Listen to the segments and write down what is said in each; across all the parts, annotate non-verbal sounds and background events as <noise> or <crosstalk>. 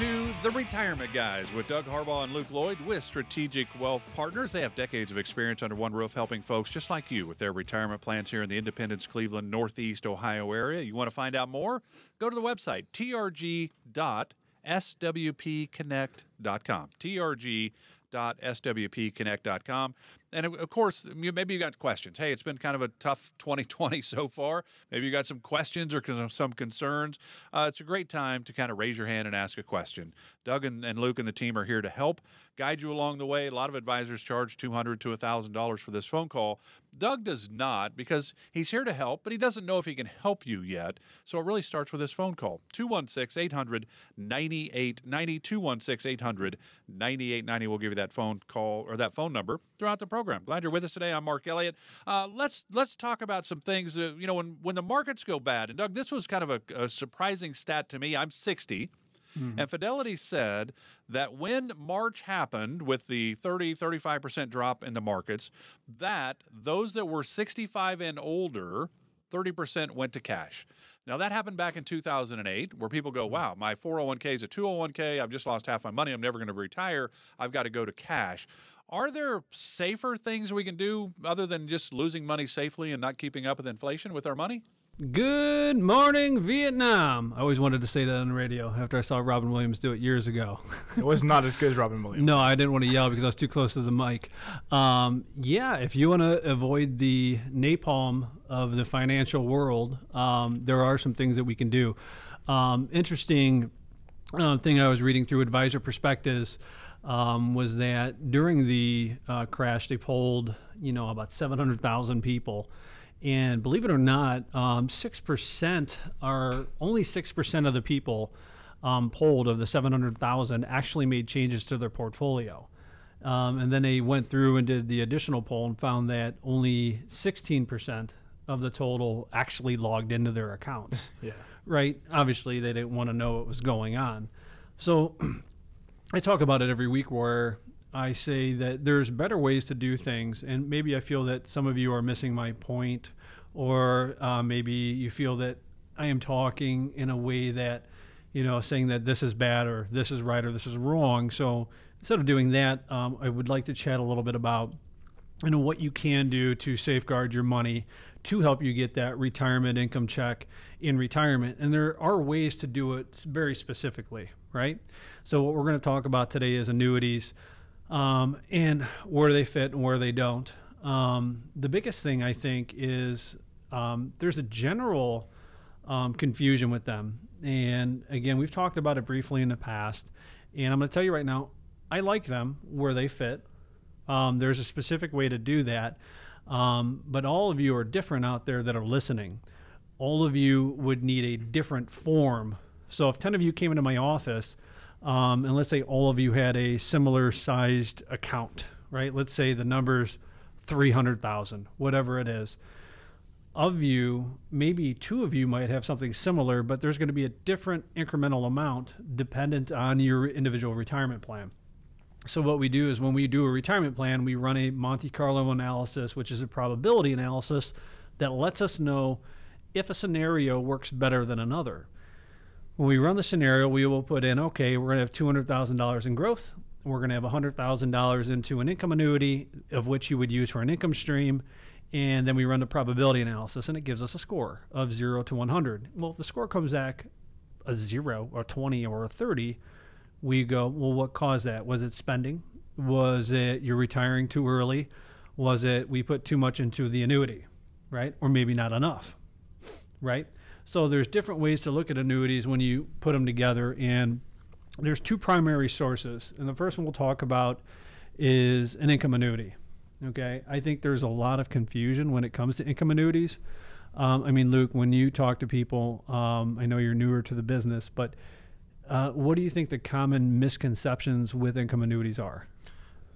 to The Retirement Guys with Doug Harbaugh and Luke Lloyd with Strategic Wealth Partners. They have decades of experience under one roof helping folks just like you with their retirement plans here in the Independence, Cleveland, Northeast Ohio area. You want to find out more? Go to the website, trg.swpconnect.com. trg.swpconnect.com. And of course, maybe you got questions. Hey, it's been kind of a tough <laughs> 2020 so far. Maybe you got some questions or some concerns. Uh, it's a great time to kind of raise your hand and ask a question. Doug and, and Luke and the team are here to help guide you along the way. A lot of advisors charge 200 to $1,000 for this phone call. Doug does not because he's here to help, but he doesn't know if he can help you yet. So it really starts with this phone call 216 800 9890. 216 800 9890. We'll give you that phone call or that phone number throughout the program. Glad you're with us today. I'm Mark Elliott. Uh, let's let's talk about some things. Uh, you know, when when the markets go bad, and Doug, this was kind of a, a surprising stat to me. I'm 60. Mm-hmm. And Fidelity said that when March happened with the 30, 35% drop in the markets, that those that were 65 and older 30% went to cash. Now, that happened back in 2008, where people go, wow, my 401k is a 201k. I've just lost half my money. I'm never going to retire. I've got to go to cash. Are there safer things we can do other than just losing money safely and not keeping up with inflation with our money? Good morning, Vietnam. I always wanted to say that on the radio after I saw Robin Williams do it years ago. it was not as good as Robin Williams. No, I didn't want to yell because I was too close to the mic. Um, yeah, if you want to avoid the napalm of the financial world, um, there are some things that we can do. Um, interesting uh, thing I was reading through Advisor Perspectives um, was that during the uh, crash, they polled, you know, about 700,000 people and believe it or not, um, 6% are only 6% of the people um, polled of the 700,000 actually made changes to their portfolio. Um, and then they went through and did the additional poll and found that only 16% of the total actually logged into their accounts. <laughs> yeah. Right? Obviously, they didn't want to know what was going on. So <clears throat> I talk about it every week where I say that there's better ways to do things, and maybe I feel that some of you are missing my point, or uh, maybe you feel that I am talking in a way that, you know, saying that this is bad or this is right or this is wrong. So instead of doing that, um, I would like to chat a little bit about, you know, what you can do to safeguard your money to help you get that retirement income check in retirement. And there are ways to do it very specifically, right? So what we're going to talk about today is annuities um, and where they fit and where they don't. Um, the biggest thing I think is um, there's a general um, confusion with them. And again, we've talked about it briefly in the past. And I'm going to tell you right now, I like them where they fit. Um, there's a specific way to do that. Um, but all of you are different out there that are listening. All of you would need a different form. So if 10 of you came into my office, um, and let's say all of you had a similar sized account, right? Let's say the number's 300,000, whatever it is. Of you, maybe two of you might have something similar, but there's going to be a different incremental amount dependent on your individual retirement plan. So, what we do is when we do a retirement plan, we run a Monte Carlo analysis, which is a probability analysis that lets us know if a scenario works better than another. When we run the scenario, we will put in, okay, we're going to have $200,000 in growth. We're going to have $100,000 into an income annuity, of which you would use for an income stream. And then we run the probability analysis, and it gives us a score of 0 to 100. Well, if the score comes back a 0 or 20 or a 30, we go, well, what caused that? Was it spending? Was it you're retiring too early? Was it we put too much into the annuity, right? Or maybe not enough, right? So there's different ways to look at annuities when you put them together, and there's two primary sources. And the first one we'll talk about is an income annuity. Okay, I think there's a lot of confusion when it comes to income annuities. Um, I mean, Luke, when you talk to people, um, I know you're newer to the business, but uh, what do you think the common misconceptions with income annuities are?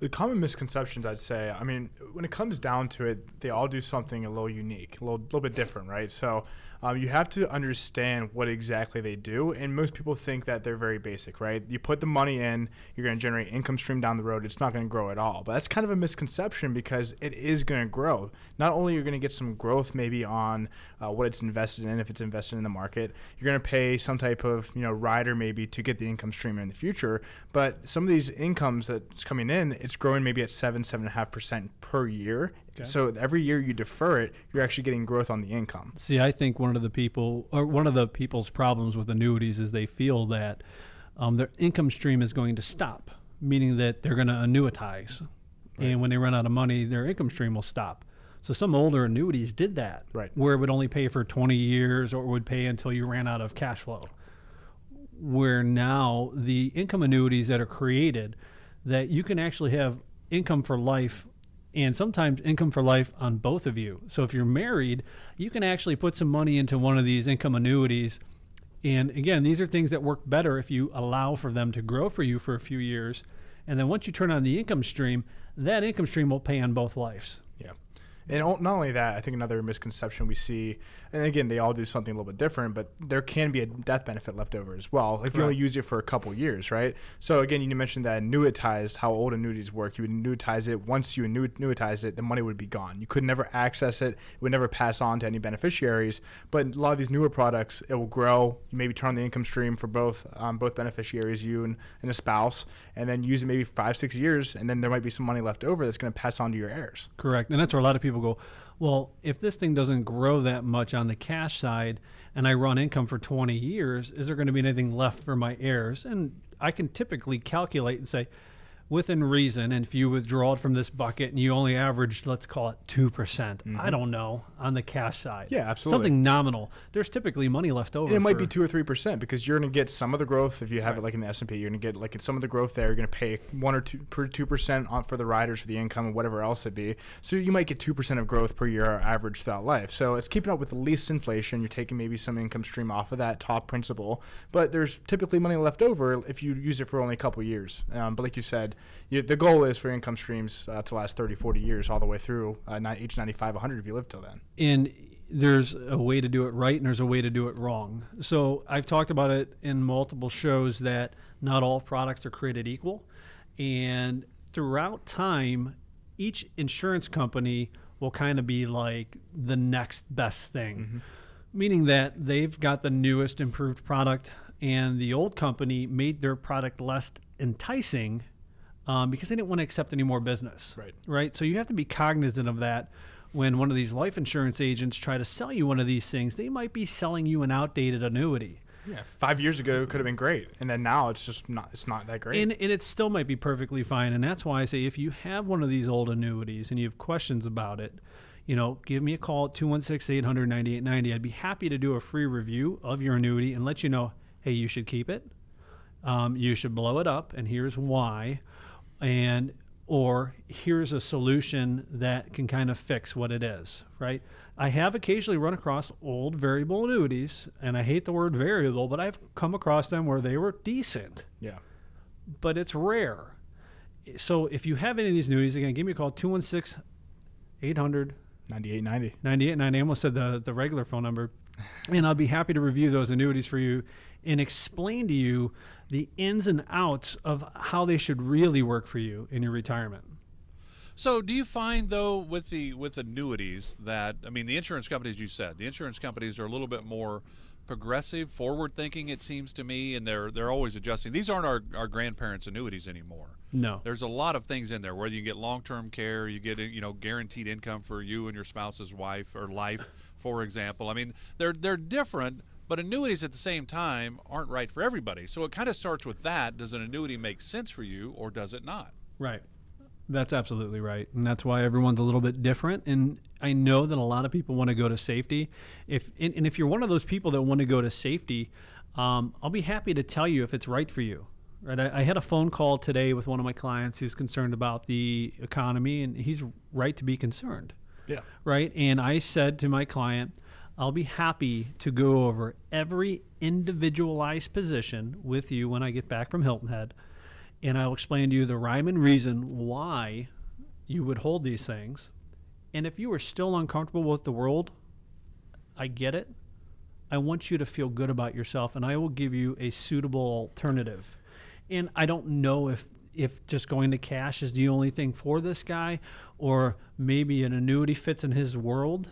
The common misconceptions, I'd say, I mean, when it comes down to it, they all do something a little unique, a little, little bit different, right? So, um, you have to understand what exactly they do. And most people think that they're very basic, right? You put the money in, you're going to generate income stream down the road. It's not going to grow at all. But that's kind of a misconception because it is going to grow. Not only you're going to get some growth maybe on uh, what it's invested in, if it's invested in the market, you're going to pay some type of you know rider maybe to get the income stream in the future. But some of these incomes that's coming in, it's growing maybe at seven, seven and a half percent per year. Okay. So every year you defer it, you're actually getting growth on the income. See, I think one of the people, or one of the people's problems with annuities is they feel that um, their income stream is going to stop, meaning that they're going to annuitize, and when they run out of money, their income stream will stop. So some older annuities did that, Right. Where it would only pay for 20 years, or it would pay until you ran out of cash flow. Where now the income annuities that are created, that you can actually have income for life and sometimes income for life on both of you. So if you're married, you can actually put some money into one of these income annuities. And again, these are things that work better if you allow for them to grow for you for a few years. And then once you turn on the income stream, that income stream will pay on both lives. And not only that, I think another misconception we see, and again, they all do something a little bit different, but there can be a death benefit left over as well if you only use it for a couple years, right? So again, you mentioned that annuitized, how old annuities work. You would annuitize it. Once you annu- annuitize it, the money would be gone. You could never access it. It would never pass on to any beneficiaries. But a lot of these newer products, it will grow. You maybe turn on the income stream for both um, both beneficiaries, you and, and a spouse, and then use it maybe five, six years, and then there might be some money left over that's going to pass on to your heirs. Correct. And that's where a lot of people go, well, if this thing doesn't grow that much on the cash side and I run income for 20 years, is there going to be anything left for my heirs? And I can typically calculate and say, within reason, and if you withdraw it from this bucket and you only average, let's call it 2%, percent I don't know, on the cash side. Mm-hmm. Yeah, absolutely. Something nominal. There's typically money left over. And it might be two or three percent because you're going to get some of the growth if you have it like in the S and P. You're going to get like some of the growth there. You're going to pay one or two per two percent on for the riders for the income and whatever else it be. So you might get two percent of growth per year average throughout life. So it's keeping up with the least inflation. You're taking maybe some income stream off of that top principal, but there's typically money left over if you use it for only a couple years. Um, but like you said, you, the goal is for income streams uh, to last 30, 40 years all the way through uh, age 95, 100 if you live till then. and there's a way to do it right and there's a way to do it wrong. So I've talked about it in multiple shows that not all products are created equal. And throughout time, each insurance company will kind of be like the next best thing, meaning that they've got the newest improved product and the old company made their product less enticing um, because they didn't want to accept any more business Right. right? So you have to be cognizant of that when one of these life insurance agents try to sell you one of these things. They might be selling you an outdated annuity. Yeah, five years ago it could have been great, and then now it's just not. It's not that great. And, and it still might be perfectly fine. And that's why I say if you have one of these old annuities and you have questions about it, you know, give me a call at 216 800 9890. I'd be happy to do a free review of your annuity and let you know, hey, you should keep it. Um, you should blow it up, and here's why. And or here's a solution that can kind of fix what it is, right? I have occasionally run across old variable annuities, and I hate the word variable, but I've come across them where they were decent yeah, but it's rare. So if you have any of these annuities, again, give me a call 216 800 ninety-eight, ninety. 9890. I almost said the, the regular phone number. And I'll be happy to review those annuities for you and explain to you the ins and outs of how they should really work for you in your retirement. So, do you find though with the with annuities that I mean the insurance companies you said the insurance companies are a little bit more progressive, forward thinking it seems to me, and they're they're always adjusting. These aren't our, our grandparents' annuities anymore. No. There's a lot of things in there. Whether you get long term care, you get you know guaranteed income for you and your spouse's wife or life, for example. I mean they're they're different. But annuities at the same time aren't right for everybody. So it kind of starts with that. Does an annuity make sense for you or does it not? Right. That's absolutely right. And that's why everyone's a little bit different. And I know that a lot of people want to go to safety. If and, and if you're one of those people that want to go to safety, um, I'll be happy to tell you if it's right for you. Right. I, I had a phone call today with one of my clients who's concerned about the economy, and he's right to be concerned. Yeah. Right. And I said to my client, I'll be happy to go over every individualized position with you when I get back from Hilton Head and I'll explain to you the rhyme and reason why you would hold these things. And if you are still uncomfortable with the world, I get it, I want you to feel good about yourself, and I will give you a suitable alternative. And I don't know if if just going to cash is the only thing for this guy, or maybe an annuity fits in his world.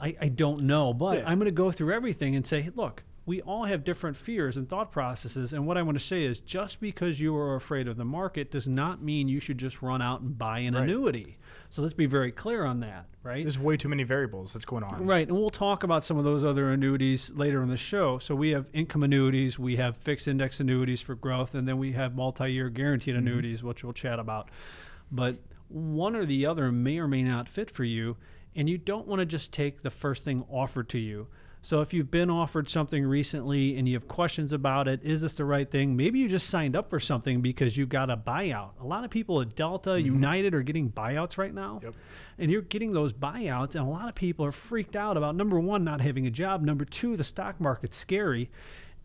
I, I don't know, but Yeah. I'm going to go through everything and say, look, we all have different fears and thought processes. And what I want to say is just because you are afraid of the market does not mean you should just run out and buy an Right. annuity. So let's be very clear on that, right? There's way too many variables that's going on. Right, and we'll talk about some of those other annuities later in the show. So we have income annuities, we have fixed index annuities for growth, and then we have multi-year guaranteed mm-hmm. annuities, which we'll chat about. But one or the other may or may not fit for you, and you don't want to just take the first thing offered to you. So if you've been offered something recently and you have questions about it, is this the right thing? Maybe you just signed up for something because you got a buyout. A lot of people at Delta, mm-hmm. United are getting buyouts right now. Yep. And you're getting those buyouts, and a lot of people are freaked out about number one, not having a job, number two, the stock market's scary,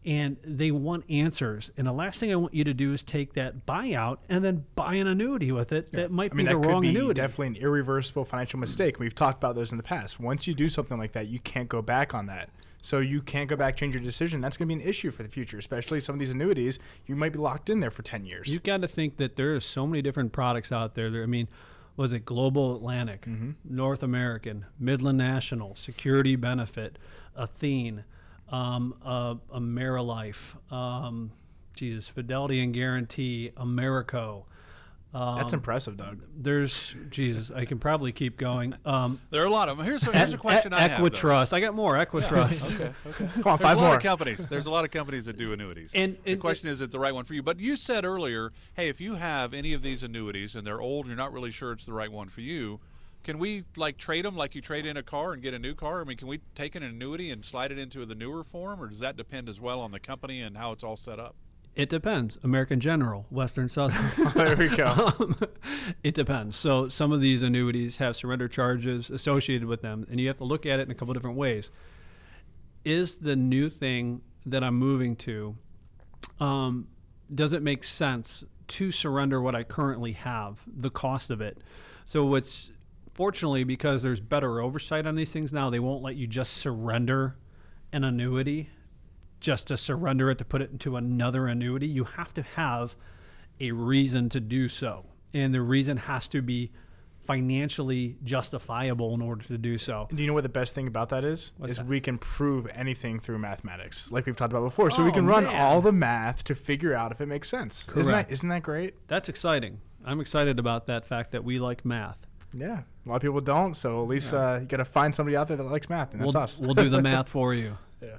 and they want answers. And the last thing I want you to do is take that buyout and then buy an annuity with it that might I mean, be the could wrong be annuity. definitely an irreversible financial mistake. We've talked about those in the past. Once you do something like that, you can't go back on that. So you can't go back, change your decision. That's going to be an issue for the future, especially some of these annuities. You might be locked in there for 10 years. You've got to think that there are so many different products out there. There, I mean, was it Global Atlantic, Mm-hmm. North American, Midland National, Security Benefit, Athene, um, uh, Amerilife, um, Jesus, Fidelity and Guarantee, Americo. Um, That's impressive, Doug. there's Jesus. I can probably keep going. <laughs> Um, There are a lot of them. Here's, here's a question I have. Equitrust. I got more Equitrust. <laughs> Okay, okay. Come on, There's five a lot more. of companies. There's a lot of companies that do annuities. And- the question is, is it the right one for you? But you said earlier, hey, if you have any of these annuities and they're old, you're not really sure it's the right one for you. Can we like trade them like you trade in a car and get a new car? I mean, can we take an annuity and slide it into the newer form, or does that depend as well on the company and how it's all set up? It depends. American General, Western Southern. <laughs> there we go. <laughs> Um, it depends. So some of these annuities have surrender charges associated with them, and you have to look at it in a couple different ways. Is the new thing that I'm moving to, um, does it make sense to surrender what I currently have, the cost of it? So what's fortunately because there's better oversight on these things now, they won't let you just surrender an annuity just to surrender it to put it into another annuity. You have to have a reason to do so. And the reason has to be financially justifiable in order to do so. Do you know what the best thing about that is? What's is that? we can prove anything through mathematics, like we've talked about before. So we Oh, can run man. all the math to figure out if it makes sense. Isn't that isn't that great? That's exciting. I'm excited about that fact that we like math. Yeah, a lot of people don't. So at least uh, you got to find somebody out there that likes math, and that's we'll, us. we'll do the <laughs> math for you. yeah.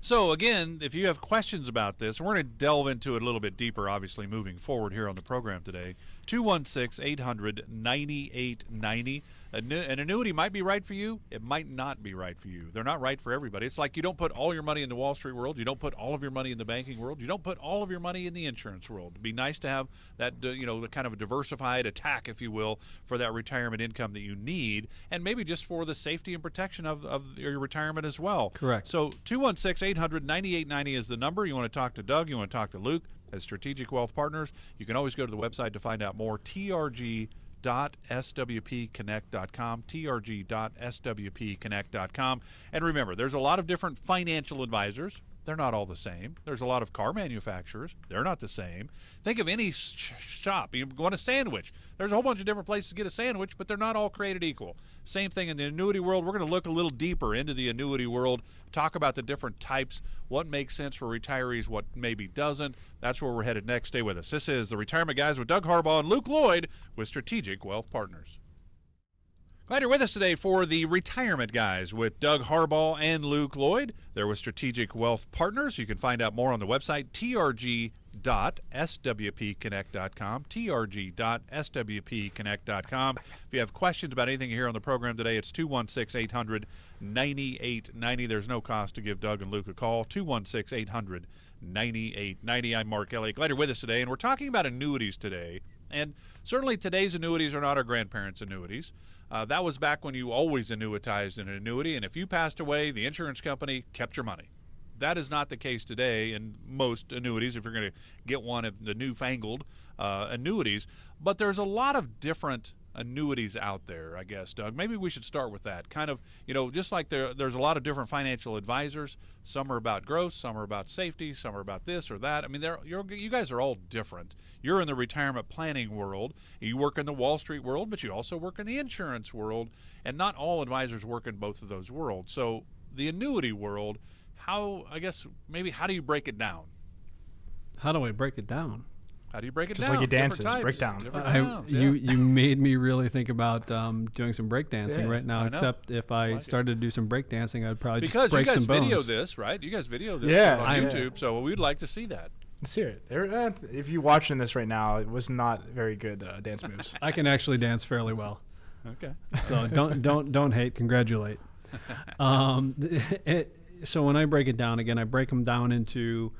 So again, if you have questions about this, we're going to delve into it a little bit deeper, obviously, moving forward here on the program today. 216-800-9890. An an annuity might be right for you. It might not be right for you. They're not right for everybody. It's like you don't put all your money in the Wall Street world. You don't put all of your money in the banking world. You don't put all of your money in the insurance world. It'd be nice to have that, uh, you know, the kind of a diversified attack, if you will, for that retirement income that you need, and maybe just for the safety and protection of, of your retirement as well. Correct. So 216 800 9890 is the number. You want to talk to Doug, you want to talk to Luke as Strategic Wealth Partners. You can always go to the website to find out more. trg.swpconnect.com, trg.swpconnect.com. And remember, there's a lot of different financial advisors. They're not all the same. There's a lot of car manufacturers. They're not the same. Think of any sh- shop. You want a sandwich. There's a whole bunch of different places to get a sandwich, but they're not all created equal. Same thing in the annuity world. We're going to look a little deeper into the annuity world, talk about the different types, what makes sense for retirees, what maybe doesn't. That's where we're headed next. Stay with us. This is the Retirement Guys with Doug Harbaugh and Luke Lloyd with Strategic Wealth Partners. Glad you're with us today for the Retirement Guys with Doug Harbaugh and Luke Lloyd. They're with Strategic Wealth Partners. You can find out more on the website trg.swpconnect.com, trg.swpconnect.com. If you have questions about anything here on the program today, it's 216 800 9890. There's no cost to give Doug and Luke a call. 216 800 9890. I'm Mark Elliott. Glad you're with us today. And we're talking about annuities today. And certainly today's annuities are not our grandparents' annuities. Uh, that was back when you always annuitized an annuity, and if you passed away, the insurance company kept your money. That is not the case today in most annuities, if you're going to get one of the newfangled uh, annuities. But there's a lot of different annuities out there, I guess, Doug. Maybe we should start with that. Kind of, you know, just like there, there's a lot of different financial advisors. Some are about growth, some are about safety, some are about this or that. I mean, you guys are all different. You're in the retirement planning world. You work in the Wall Street world, but you also work in the insurance world. And not all advisors work in both of those worlds. So the annuity world, how, I guess, maybe how do you break it down? How do I break it down? How do you break it Just down? like you Different dances, types, break down. different I, towns, you you made me really think about um, doing some breakdancing Yeah, right now. I know. Except if I like it. started to do some breakdancing, I'd probably because just break you guys some bones. video this, right? You guys video this Yeah, on I- YouTube, so we'd like to see that. Let's hear it. Uh, If you're watching this right now, it was not very good uh, dance moves. <laughs> I can actually dance fairly well. Okay. So don't <laughs> don't don't hate. Congratulate. <laughs> Um, it, so when I break it down again, I break them down into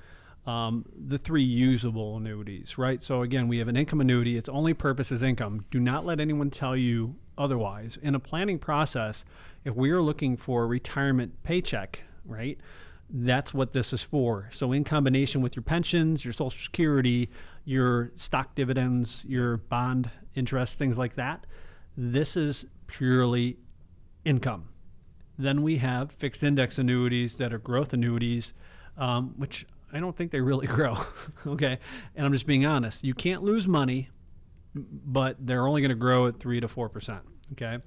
um, the three usable annuities, right? So again, we have an income annuity. Its only purpose is income. Do not let anyone tell you otherwise. In a planning process, if we are looking for a retirement paycheck, right? That's what this is for. So, in combination with your pensions, your Social Security, your stock dividends, your bond interest, things like that, this is purely income. Then we have fixed index annuities that are growth annuities, um, which I don't think they really <laughs> grow. okay. And I'm just being honest. You can't lose money, but they're only going to grow at 3 to 4%. Okay.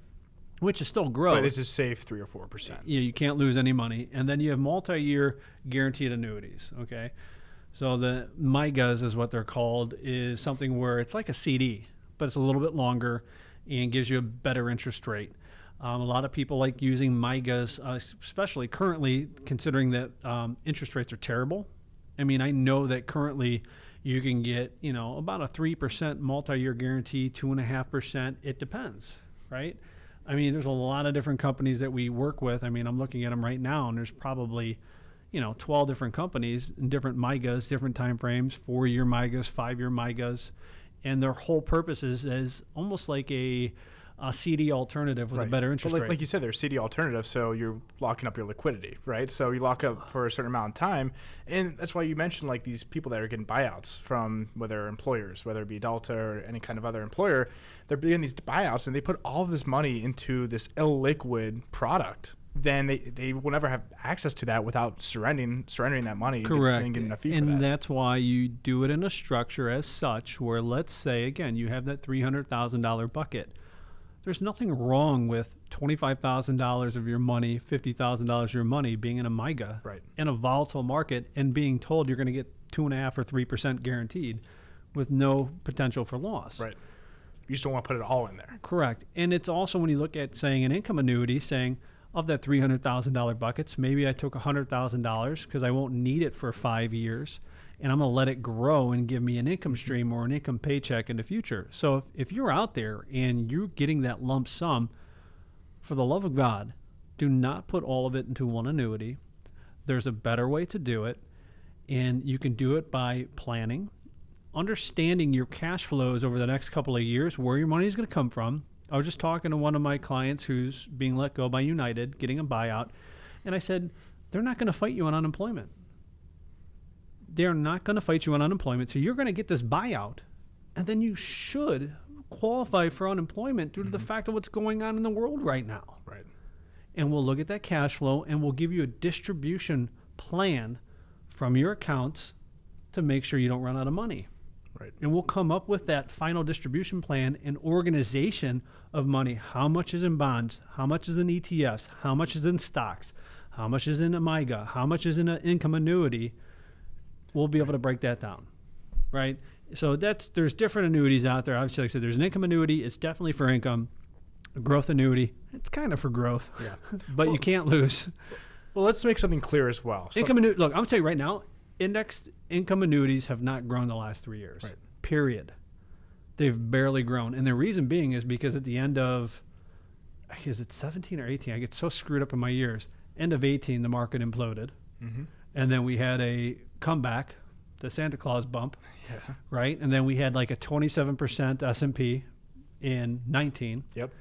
Which is still growth. but it's a safe three or four percent. Yeah, you can't lose any money. And then you have multi-year guaranteed annuities. Okay, so the MYGAs is what they're called. Is something where it's like a CD, but it's a little bit longer and gives you a better interest rate. Um, a lot of people like using MYGAs, uh, especially currently, considering that um, interest rates are terrible. I mean, I know that currently you can get, you know, about a 3% multi year guarantee, 2.5%. It depends, right? I mean, there's a lot of different companies that we work with. I mean, I'm looking at them right now, and there's probably, you know, 12 different companies and different MYGAs, different time frames, four year MYGAs, five year MYGAs. And their whole purpose is, is almost like a, a CD alternative with a better interest like, rate. like you said, there's CD alternatives, so you're locking up your liquidity, right? So you lock up for a certain amount of time, and that's why you mentioned like these people that are getting buyouts from whether employers, whether it be Delta or any kind of other employer, they're getting these buyouts, and they put all of this money into this illiquid product. Then they, they will never have access to that without surrendering surrendering that money and Correct. and getting a fee and for that. that's why you do it in a structure as such where let's say again you have that $300,000 bucket. There's nothing wrong with $25,000 of your money, $50,000 of your money being in a MYGA Right. in a volatile market and being told you're going to get two and a half or three percent guaranteed with no potential for loss. Right. You just don't want to put it all in there. Correct. And it's also when you look at saying an income annuity, saying of that three hundred thousand dollar buckets, maybe I took hundred thousand dollars because I won't need it for five years, and I'm gonna let it grow and give me an income stream or an income paycheck in the future. So if, if you're out there and you're getting that lump sum, for the love of God, do not put all of it into one annuity. There's a better way to do it, and you can do it by planning understanding your cash flows over the next couple of years, where your money is going to come from. I was just talking to one of my clients who's being let go by United, getting a buyout, and I said, they're not going to fight you on unemployment. They're not going to fight you on unemployment. So you're going to get this buyout, and then you should qualify for unemployment due to the mm-hmm. fact of what's going on in the world right now Right. and we'll look at that cash flow and we'll give you a distribution plan from your accounts to make sure you don't run out of money. Right. And we'll come up with that final distribution plan and organization of money. How much is in bonds? How much is in ETFs? How much is in stocks? How much is in a MYGA? How much is in an income annuity? We'll be able to break that down, right? So that's there's different annuities out there. Obviously, like I said, there's an income annuity. It's definitely for income. A growth annuity. It's kind of for growth. Yeah. <laughs> but you can't lose. Well, let's make something clear as well. So- Income annuity. Look, I'm gonna tell you right now, indexed income annuities have not grown the last three years. Right. Period. They've barely grown, and the reason being is because at the end of, is it 17 or 18? I get so screwed up in my years. End of 18, the market imploded, Mhm. And then we had a comeback, the Santa Claus bump, Yeah. right? And then we had like a 27% S&P in 19. Yep.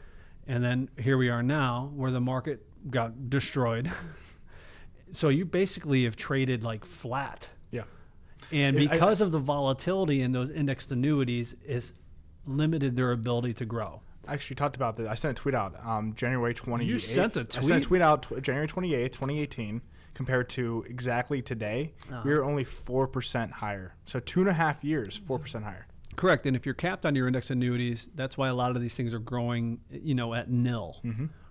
And then here we are now where the market got destroyed. so you basically have traded like flat. Yeah. And Yeah, I- because of the volatility in those indexed annuities is limited their ability to grow. I actually talked about this. I sent a tweet out um, January 28th. You sent a I sent a tweet? tweet out tw- January 28th, 2018, compared to exactly today. Uh-huh. We are only 4% higher. So two and a half years, 4% higher. Correct. And if you're capped on your index annuities, that's why a lot of these things are growing, you know, at nil,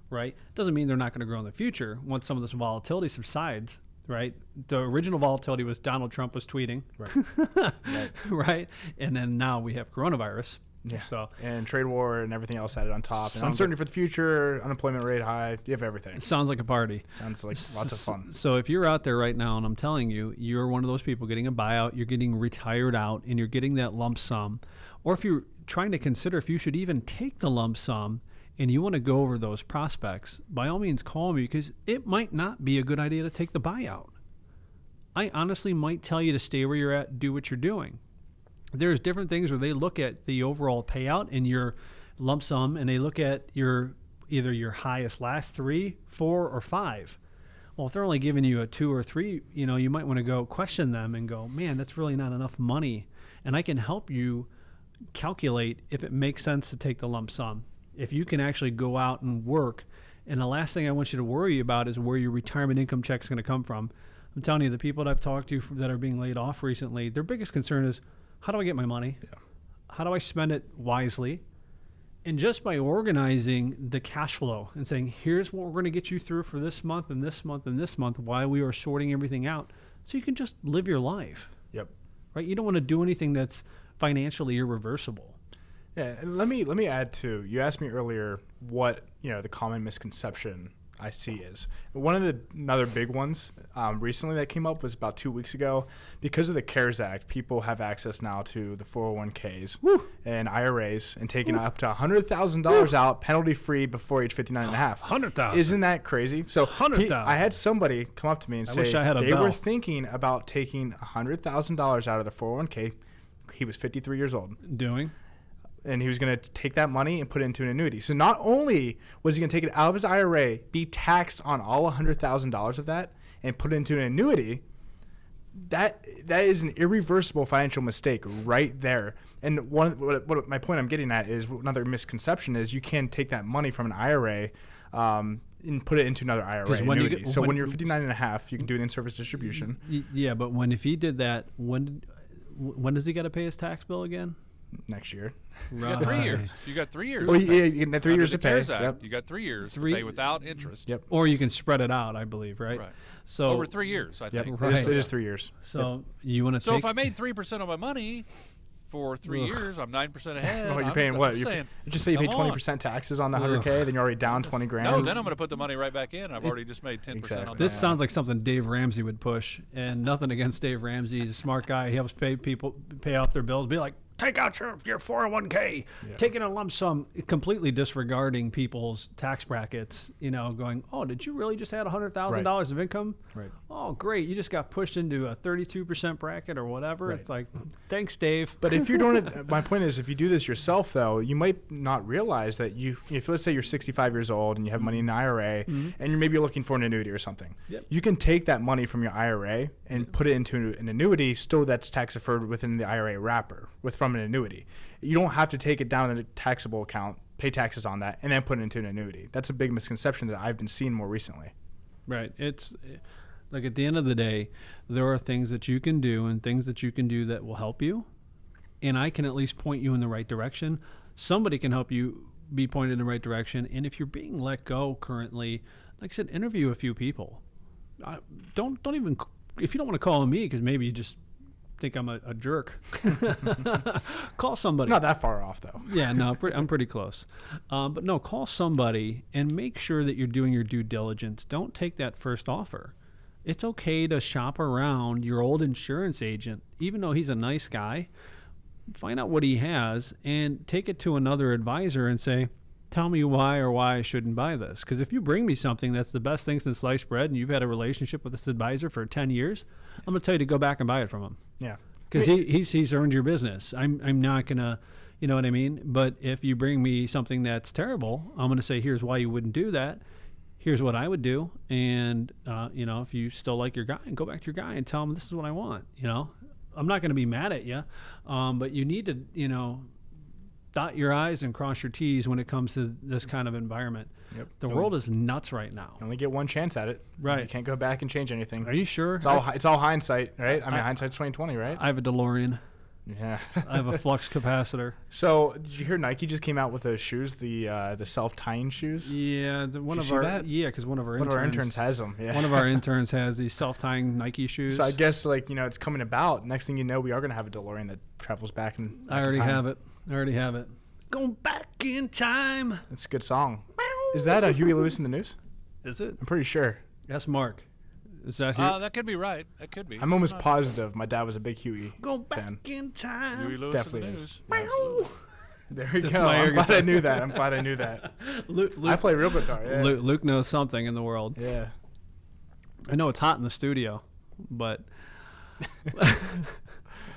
right? Doesn't mean they're not going to grow in the future once some of this volatility subsides, right? The original volatility was Donald Trump was tweeting, Right. <laughs> right? And then now we have coronavirus. Yeah. So And trade war and everything else added on top. And uncertainty for the future, unemployment rate high. You have everything. sounds like a party. Sounds like lots of fun. So if you're out there right now, and I'm telling you, you're one of those people getting a buyout, you're getting retired out, and you're getting that lump sum, or if you're trying to consider if you should even take the lump sum and you want to go over those prospects, by all means call me because it might not be a good idea to take the buyout. I honestly might tell you to stay where you're at, do what you're doing. There's different things where they look at the overall payout and your lump sum, and they look at your either your highest last three, four, or five. Well, if they're only giving you a two or three, you know, you might want to go question them and go, man, that's really not enough money. And I can help you calculate if it makes sense to take the lump sum. If you can actually go out and work. And the last thing I want you to worry about is where your retirement income check is going to come from. I'm telling you, the people that I've talked to that are being laid off recently, their biggest concern is how do I get my money? Yeah. How do I spend it wisely? And just by organizing the cash flow and saying, here's what we're going to get you through for this month and this month and this month while we are sorting everything out, so you can just live your life, Yep. right? You don't want to do anything that's financially irreversible. Yeah, and let me let me add to You asked me earlier what you know the common misconception I see is one of the another big ones um, recently that came up was about two weeks ago because of the CARES Act. People have access now to the 401ks and IRAs and taking up to hundred thousand dollars out penalty free before age 59 and a half. 100,000. Isn't that crazy? So 100,000. I had somebody come up to me and I say wish I had they bell. were thinking about taking hundred thousand dollars out of the 401k. He was 53 years old Doing and he was going to take that money and put it into an annuity. So not only was he going to take it out of his IRA, be taxed on all $100,000 of that, and put it into an annuity, that that is an irreversible financial mistake right there. And one what, what my point I'm getting at is another misconception is you can take that money from an IRA um, and put it into another IRA when you annuity. get- so when- when you're 59 and a half, you can do an in-service distribution yeah, but when if he did that, when when does he got to pay his tax bill again? Next year. You got three years. You got three years. Well, to yeah, pay. you get three Under years to pay. Yep. You got three years Three- to pay without interest. Yep. Or you can spread it out, I believe, right? Right. So Over three years, I Yep. think. It is- Right. it is three years. So you want to So take if I made three percent of my money for three Ugh. years, I'm nine percent ahead. Oh, you're I'm- paying I'm what? just You're, saying, just say you pay twenty percent taxes on the hundred k, then you're already down twenty grand. No, then I'm going to put the money right back in. I've already just made ten percent on Exactly. This that. sounds like something Dave Ramsey would push, and nothing against Dave Ramsey. He's a smart guy. He helps pay people pay off their bills. Be like, take out your your 401k, taking a lump sum, completely disregarding people's tax brackets. You know, going, oh, did you really just add hundred thousand dollars of income? Right. Oh, great, you just got pushed into a 32 percent bracket or whatever. Right. It's like, <laughs> thanks, Dave. But if you're <laughs> doing it, my point is, if you do this yourself, though, you might not realize that you, if let's say you're 65 years old and you have money in an IRA, mm-hmm. and you're maybe looking for an annuity or something, Yep. you can take that money from your IRA and put it into an annuity, still that's tax deferred within the IRA wrapper, with from an annuity. You don't have to take it down in the taxable account, pay taxes on that, and then put it into an annuity. That's a big misconception that I've been seeing more recently. Right. It's like at the end of the day, there are things that you can do and things that you can do that will help you. And I can at least point you in the right direction. Somebody can help you be pointed in the right direction. And if you're being let go currently, like I said, interview a few people. I, don't don't even if you don't want to call me because maybe you just think I'm a, a jerk. <laughs> <laughs> call somebody. Not that far off, though. Yeah, no, I'm <laughs> pretty close. Um, but no, call somebody and make sure that you're doing your due diligence. Don't take that first offer. It's okay to shop around your old insurance agent, even though he's a nice guy. Find out what he has and take it to another advisor and say, Tell me why or why I shouldn't buy this. Because if you bring me something that's the best thing since sliced bread and you've had a relationship with this advisor for 10 years, I'm going to tell you to go back and buy it from him Yeah. because he, he's he's earned your business. I'm I'm not gonna, you know what I mean. But if you bring me something that's terrible, I'm gonna say here's why you wouldn't do that. Here's what I would do, and uh, you know if you still like your guy, and go back to your guy and tell him this is what I want. You know, I'm not gonna be mad at you, um, but you need to you know dot your I's and cross your T's when it comes to this kind of environment. Yep. The world is nuts right now. You only get one chance at it. Right. You can't go back and change anything. Are you sure? It's all I, it's all hindsight, right? I mean, I- hindsight's twenty twenty, right? I have a DeLorean. yeah. <laughs> I have a flux <laughs> capacitor. so did you hear Nike just came out with those shoes, the uh, the self tying shoes? Yeah, the, one of our that? yeah, because one of our One interns, of our interns has them. Yeah. one of our <laughs> interns has these self tying Nike shoes. So I guess like you know it's coming about. Next thing you know, we are gonna have a DeLorean that travels back and. I already have it. I already have it. Going back in time. It's a good song. Is that a Huey Lewis in the news? Is it? I'm pretty sure. That's Mark. Is that here? Uh, that could be right. That could be. I'm almost Not- positive. My dad was a big Huey. Going back fan. in time. Huey Lewis Definitely in the is. news. Yeah. There we That's go. I'm glad I knew that. I'm glad I knew that. <laughs> Luke, I play real guitar. Yeah. Luke, Luke knows something in the world. Yeah. I know it's hot in the studio, but <laughs> <laughs>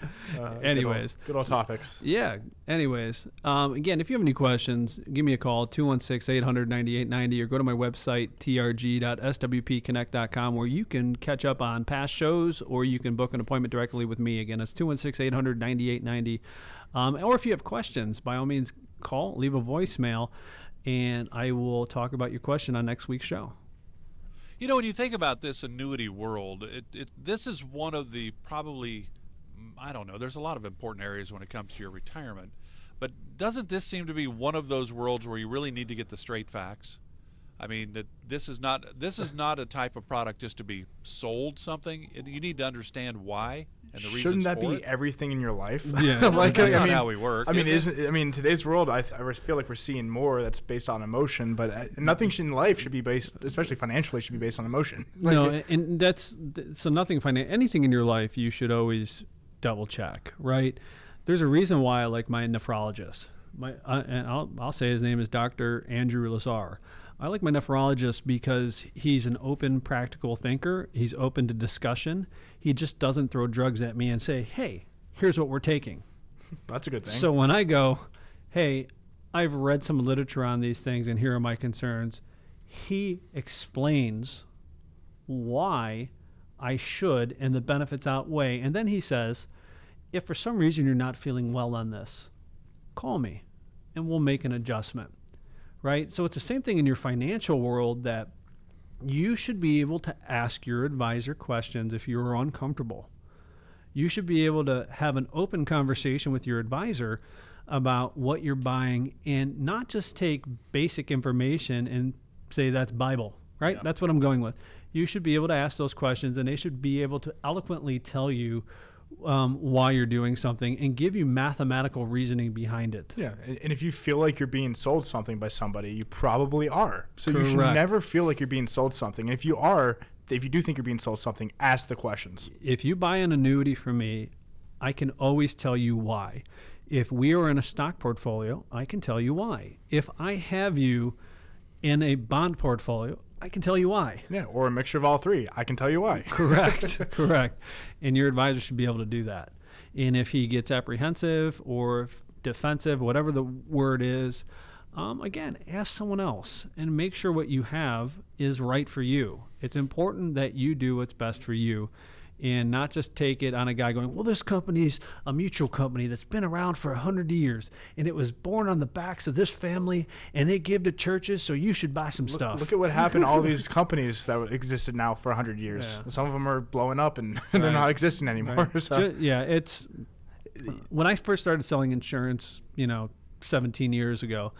Uh, good old- Anyways. good old, topics. yeah. Anyways, um, again, if you have any questions, give me a call 216-800-9890 or go to my website trg.swpconnect.com where you can catch up on past shows or you can book an appointment directly with me. Again, it's 216-800-9890. Um, or if you have questions, by all means, call, leave a voicemail, and I will talk about your question on next week's show. You know, when you think about this annuity world, it, it this is one of the probably I don't know. There's a lot of important areas when it comes to your retirement, but doesn't this seem to be one of those worlds where you really need to get the straight facts? I mean that this is not this is not a type of product just to be sold something. It, you need to understand why and the reasons Shouldn't that for be it. everything in your life? Yeah. <laughs> like That's I not mean, how we work. I mean, is it? isn't I mean in today's world? I, th- I feel like we're seeing more that's based on emotion, but uh, nothing in life should be based, especially financially, should be based on emotion. Like, no, it- and that's th- so nothing finan- anything in your life you should always double check, right? There's a reason why I like my nephrologist. My uh, and I'll I'll say his name is Dr. Andrew Lazar. I like my nephrologist because he's an open, practical thinker. He's open to discussion. He just doesn't throw drugs at me and say, "Hey, here's what we're taking." <laughs> that's a good thing. So when I go, hey, I've read some literature on these things and here are my concerns, he explains why I should and the benefits outweigh. And then he says, if for some reason you're not feeling well on this, call me and we'll make an adjustment. Right? So it's the same thing in your financial world that you should be able to ask your advisor questions if you're uncomfortable you should be able to have an open conversation with your advisor about what you're buying and not just take basic information and say that's Bible, right? Yeah. That's what I'm going with. You should be able to ask those questions and they should be able to eloquently tell you um, why you're doing something and give you mathematical reasoning behind it. yeah, and, and if you feel like you're being sold something by somebody, you probably are. So you should never feel like you're being sold something. And if you are, if you do think you're being sold something, ask the questions. if you buy an annuity from me, I can always tell you why. If we are in a stock portfolio, I can tell you why. If I have you in a bond portfolio, I can tell you why. Yeah, or a mixture of all three. I can tell you why. <laughs> Correct. <laughs> Correct. And your advisor should be able to do that. And if he gets apprehensive or defensive, whatever the word is, um, again, ask someone else and make sure what you have is right for you. It's important that you do what's best for you and not just take it on a guy going, well, this company's a mutual company that's been around for 100 years and it was born on the backs of this family and they give to churches, so you should buy some Look, stuff. look at what happened. to All these <laughs> companies that existed now for 100 years. Yeah. Some of them are blowing up and <laughs> they're not existing anymore. Right. <laughs> So yeah, it's when I first started selling insurance, you know, 17 years ago.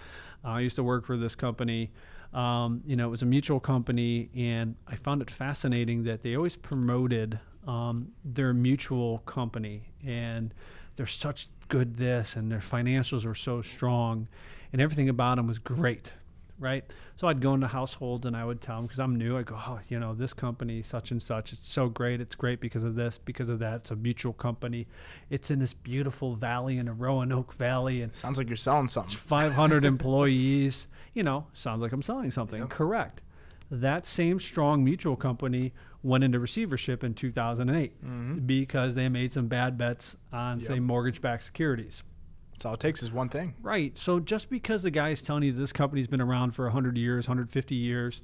uh, I used to work for this company. Um, you know, it was a mutual company, and I found it fascinating that they always promoted um, their mutual company, and they're such good this, and their financials were so strong, and everything about them was great right? So I'd go into households and I would tell them because I'm new. I go, oh, you know, this company, such and such, it's so great. It's great because of this, because of that. It's a mutual company. It's in this beautiful valley in the Roanoke Valley, and sounds like you're selling something. 500 employees. <laughs> You know, sounds like I'm selling something. Yep. Correct. That same strong mutual company went into receivership in 2008 mm-hmm. because they made some bad bets on, say, mortgage-backed securities. That's all it takes is one thing. Right. So just because the guy is telling you this company's been around for 100 years, 150 years,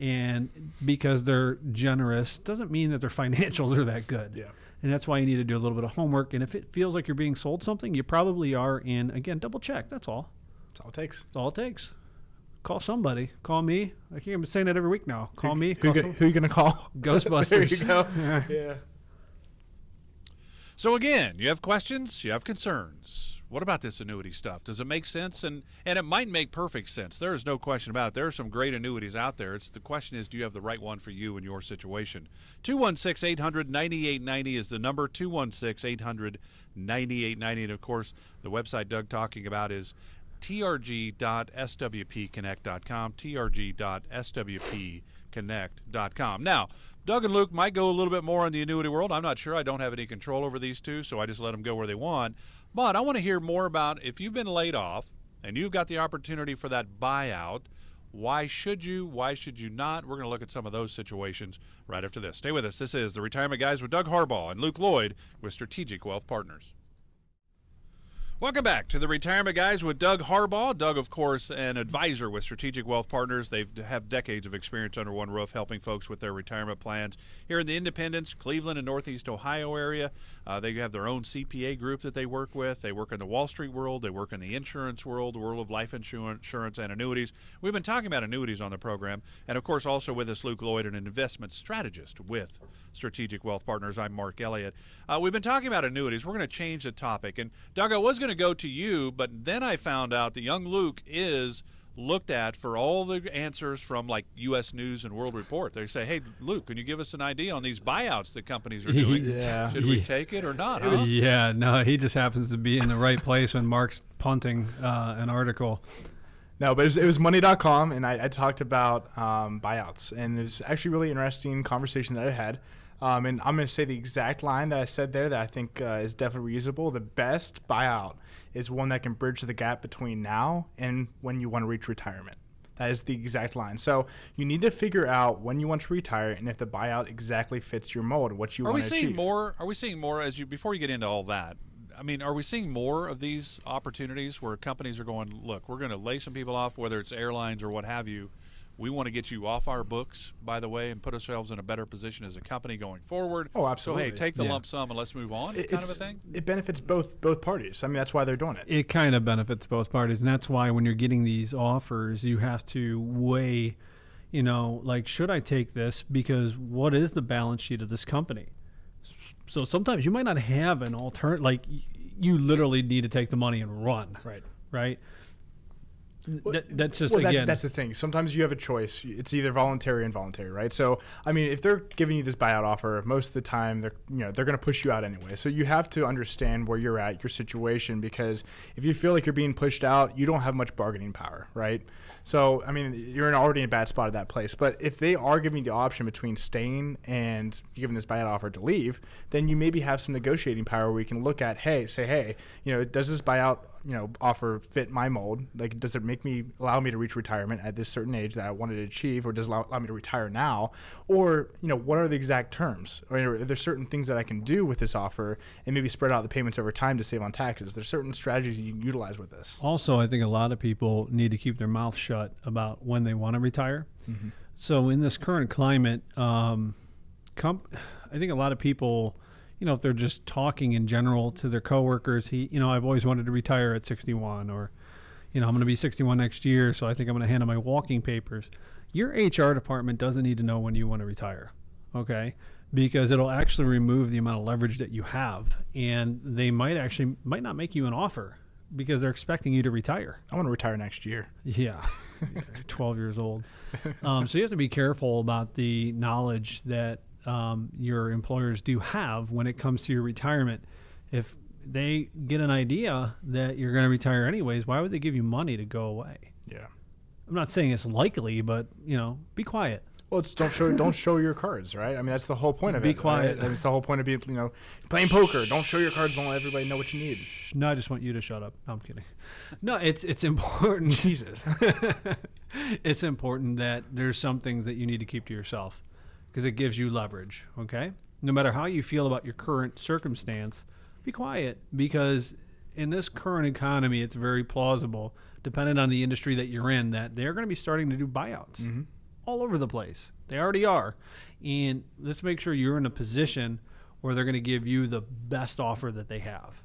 and because they're generous, doesn't mean that their <laughs> financials are that good. Yeah. And that's why you need to do a little bit of homework. And if it feels like you're being sold something, you probably are. And again, double check. That's all. That's all it takes. That's all it takes. Call somebody. Call me. I keep saying that every week now. Call who, me. Who, Call you some- gonna- you gonna call? <laughs> Ghostbusters. there you go. <laughs> Yeah. yeah. So again, you have questions, you have concerns. What about this annuity stuff? Does it make sense? And and it might make perfect sense. There is no question about it. There are some great annuities out there. It's the question is, do you have the right one for you and your situation? 216-800-9890 is the number. 216-800-9890. And of course, the website Doug talking about is trg.swpconnect.com. trg.swpconnect.com. Now, Doug and Luke might go a little bit more on the annuity world. I'm not sure. I don't have any control over these two, so I just let them go where they want. But I want to hear more about if you've been laid off and you've got the opportunity for that buyout. Why should you? Why should you not? We're going to look at some of those situations right after this. Stay with us. This is the Retirement Guys with Doug Harbaugh and Luke Lloyd with Strategic Wealth Partners. Welcome back to the Retirement Guys with Doug Harbaugh. Doug, of course, an advisor with Strategic Wealth Partners. They have decades of experience under one roof helping folks with their retirement plans. Here in the Independence, Cleveland, and Northeast Ohio area, uh, they have their own CPA group that they work with. They work in the Wall Street world, they work in the insurance world, the world of life insurance and annuities. We've been talking about annuities on the program. And, of course, also with us, Luke Lloyd, an investment strategist with Strategic Wealth Partners. I'm Mark Elliott. Uh, we've been talking about annuities. We're going to change the topic. And, Doug, I was going to go to you, but then I found out that young Luke is looked at for all the answers from like U.S. News and World Report. They say, "Hey, Luke, can you give us an idea on these buyouts that companies are <laughs> doing? Yeah. Should we Yeah. take it or not?" Huh? <laughs> Yeah, no, he just happens to be in the right place when Mark's punting uh, an article. No, but it was, it was money.com, and I, I talked about um, buyouts. And it was actually really interesting conversation that I had. Um, and I'm going to say the exact line that I said there that I think uh, is definitely reasonable. The best buyout is one that can bridge the gap between now and when you want to reach retirement. That is the exact line. So you need to figure out when you want to retire and if the buyout exactly fits your mold, what you Are want we to seeing achieve. more? Are we seeing more as you before you get into all that? I mean, are we seeing more of these opportunities where companies are going, look, we're going to lay some people off, whether it's airlines or what have you. We want to get you off our books, by the way, and put ourselves in a better position as a company going forward. Oh, So, absolutely. hey, take the Yeah. lump sum and let's move on, It- kind of a thing. It benefits both both parties. I mean, that's why they're doing it. It kind of benefits both parties, and that's why when you're getting these offers, you have to weigh, you know, like should I take this because what is the balance sheet of this company? So sometimes you might not have an alternate. Like you literally need to take the money and run, Right. right? Well, That, that's just well, that's, again. that's the thing. Sometimes you have a choice. It's either voluntary or involuntary, right? So, I mean, if they're giving you this buyout offer, most of the time they're you know they're going to push you out anyway. So you have to understand where you're at, your situation, because if you feel like you're being pushed out, you don't have much bargaining power, right? So, I mean, you're in already in a bad spot at that place. But if they are giving you the option between staying and giving this buyout offer to leave, then you maybe have some negotiating power where you can look at, hey, say, hey, you know, does this buyout you know offer fit my mold like does it make me allow me to reach retirement at this certain age that i wanted to achieve or does it allow, allow me to retire now? Or you know what are the exact terms? Or are there certain things that i can do with this offer and maybe spread out the payments over time to save on taxes? There's certain strategies you can utilize with this? Also, I think a lot of people need to keep their mouth shut about when they want to retire. So, in this current climate, um, comp- I think a lot of people, you know, if they're just talking in general to their coworkers, he, you know, I've always wanted to retire at 61, or, you know, I'm going to be 61 next year, so I think I'm going to hand in my walking papers. Your HR department doesn't need to know when you want to retire, okay? Because it'll actually remove the amount of leverage that you have, and they might actually might not make you an offer because they're expecting you to retire. i want to retire next year Yeah, <laughs> <laughs> 12 years old. Um, so you have to be careful about the knowledge that um, your employers do have when it comes to your retirement. If they get an idea that you're going to retire anyways, why would they give you money to go away? yeah I'm not saying it's likely, but you know, be quiet. well, it's don't show don't show your cards, right? I mean, that's the whole point of Be it. right? quiet. That's the whole point of being, you know, playing poker. Don't show your cards. Don't let everybody know what you need. No, I just want you to shut up. No, I'm kidding. No, it's it's important. Jesus. <laughs> it's important that there's some things that you need to keep to yourself because it gives you leverage. Okay, no matter how you feel about your current circumstance, be quiet because in this current economy, it's very plausible, depending on the industry that you're in, that they're going to be starting to do buyouts mm-hmm. all over the place. They already are, and let's make sure you're in a position where they're going to give you the best offer that they have.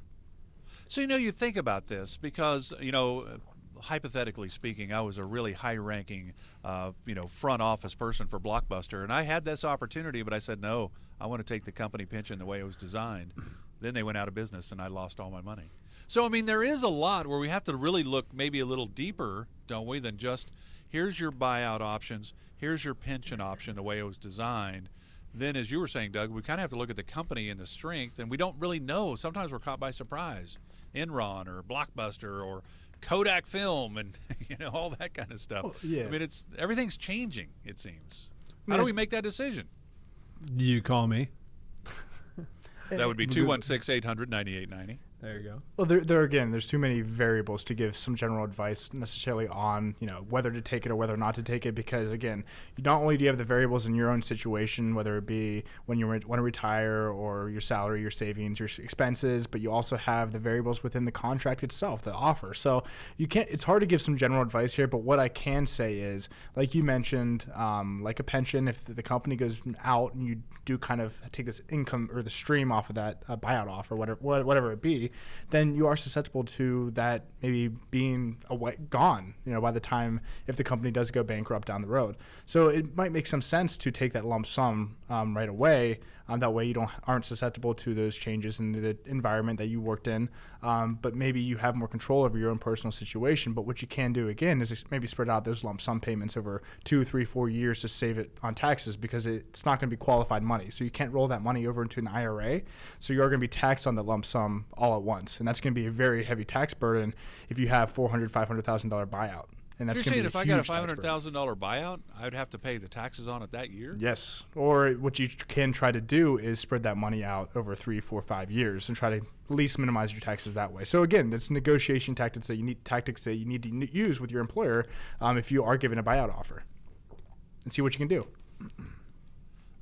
So you know, you think about this because you know, hypothetically speaking, I was a really high-ranking, uh, you know, front office person for Blockbuster, and I had this opportunity, but I said no. I want to take the company pension the way it was designed. <clears throat> then they went out of business, and I lost all my money. So I mean, there is a lot where we have to really look maybe a little deeper, don't we, than just here's your buyout options, here's your pension option the way it was designed then as you were saying doug we kind of have to look at the company and the strength and we don't really know sometimes we're caught by surprise enron or blockbuster or kodak film and <laughs> you know all that kind of stuff. Well, yeah. i mean it's everything's changing it seems. How do we make that decision? You call me. <laughs> that would be 216-800-9890 There you go. Well, there, there again, there's too many variables to give some general advice necessarily on, you know, whether to take it or whether not to take it. Because again, you not only do you have the variables in your own situation, whether it be when you re- want to retire or your salary, your savings, your expenses, but you also have the variables within the contract itself, the offer. So you can't. It's hard to give some general advice here, but what I can say is, like you mentioned, um, like a pension, if the, the company goes out and you do kind of take this income or the stream off of that uh, buyout offer, whatever, whatever it be, then you are susceptible to that maybe being away, gone, you know, by the time if the company does go bankrupt down the road. So it might make some sense to take that lump sum um, right away. Um, that way you don't aren't susceptible to those changes in the environment that you worked in. Um, but maybe you have more control over your own personal situation. But what you can do again is maybe spread out those lump sum payments over two, three, four years to save it on taxes because it's not going to be qualified money. So you can't roll that money over into an IRA. So you are going to be taxed on the lump sum all at once, and that's going to be a very heavy tax burden if you have four hundred, five hundred thousand dollar buyout. And that's you're saying to be if i got a huge tax burden. $500000 buyout i would have to pay the taxes on it that year Yes. Or what you can try to do is spread that money out over three, four, five years and try to at least minimize your taxes that way. So again, that's negotiation tactics that you need tactics that you need to use with your employer um, if you are given a buyout offer, and see what you can do.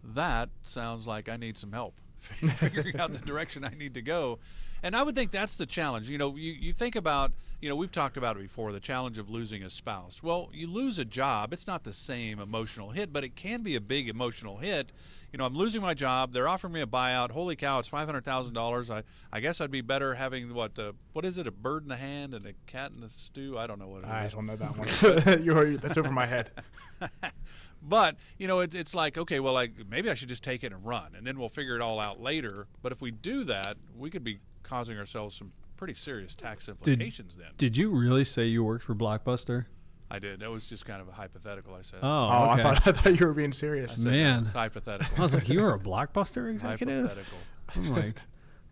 that sounds like I need some help <laughs> figuring out the direction I need to go. And I would think that's the challenge. You know, you, you think about, you know, we've talked about it before the challenge of losing a spouse. Well, you lose a job, it's not the same emotional hit, but it can be a big emotional hit. You know, I'm losing my job. They're offering me a buyout. Holy cow, it's $500,000. I, I guess I'd be better having what, the, what is it, a bird in the hand and a cat in the stew? I don't know what it is. I don't know that one. <laughs> You're, that's over my head. <laughs> but you know, it, it's like okay, well, like maybe I should just take it and run, and then we'll figure it all out later. But if we do that, we could be causing ourselves some pretty serious tax implications. then Did you really say you worked for Blockbuster? I did. That was just kind of a hypothetical. I said. Oh, Oh, okay. I thought I thought you were being I serious. said man. It's hypothetical. I was like, you were a <laughs> Blockbuster executive. hypothetical. I'm like,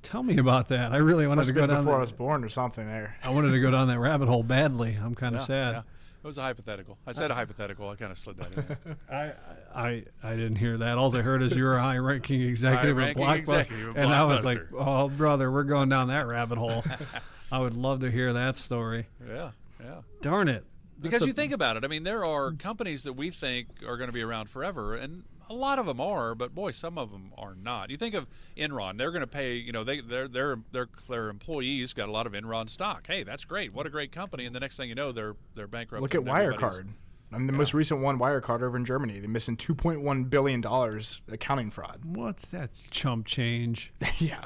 tell me about that. I really wanted Must to go been down. before I That, was born or something. There. I wanted to go down that rabbit hole badly. I'm kind of Yeah, sad. yeah. It was a hypothetical. I said a hypothetical. I kind of slid that in. there. <laughs> I, I I didn't hear that. All I heard is you're a high-ranking executive at High-ranking Blockbuster, executive at and I was like, "Oh, brother, we're going down that rabbit hole." <laughs> I would love to hear that story. Yeah, yeah. Darn it! Because a- you think about it, I mean, there are companies that we think are going to be around forever, and a lot of them are, but boy, some of them are not. You think of Enron; they're going to pay. You know, they their their their their employees got a lot of Enron stock. Hey, that's great. What a great company! And the next thing you know, they're they're bankrupt. Look at Wirecard. I mean, the most recent one, Wirecard, over in Germany. They're missing 2.1 billion dollars accounting fraud. What's that chump change? <laughs> yeah.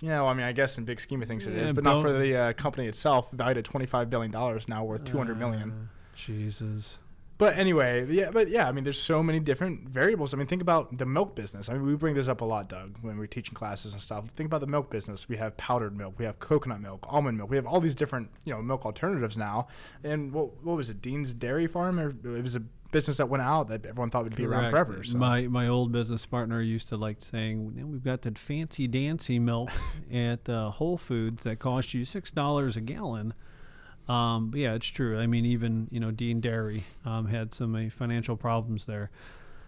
You know, I mean, I guess in big scheme of things it Yeah, is, but not for the uh, company itself, valued at 25 billion dollars, now worth 200 million. Uh, Jesus. But anyway, yeah, but yeah, I mean, there's so many different variables. I mean, think about the milk business. I mean, we bring this up a lot, Doug, when we're teaching classes and stuff. Think about the milk business. We have powdered milk, we have coconut milk, almond milk. We have all these different, you know, milk alternatives now. And what, what was it, Dean's Dairy Farm? Or it was a business that went out that everyone thought would be around forever. So. My my old business partner used to like saying, "Man, "We've got that fancy dancy milk <laughs> at uh, Whole Foods that costs you six dollars a gallon." Um, but yeah, it's true. I mean, even you know, Dean Dairy um, had some uh, financial problems there.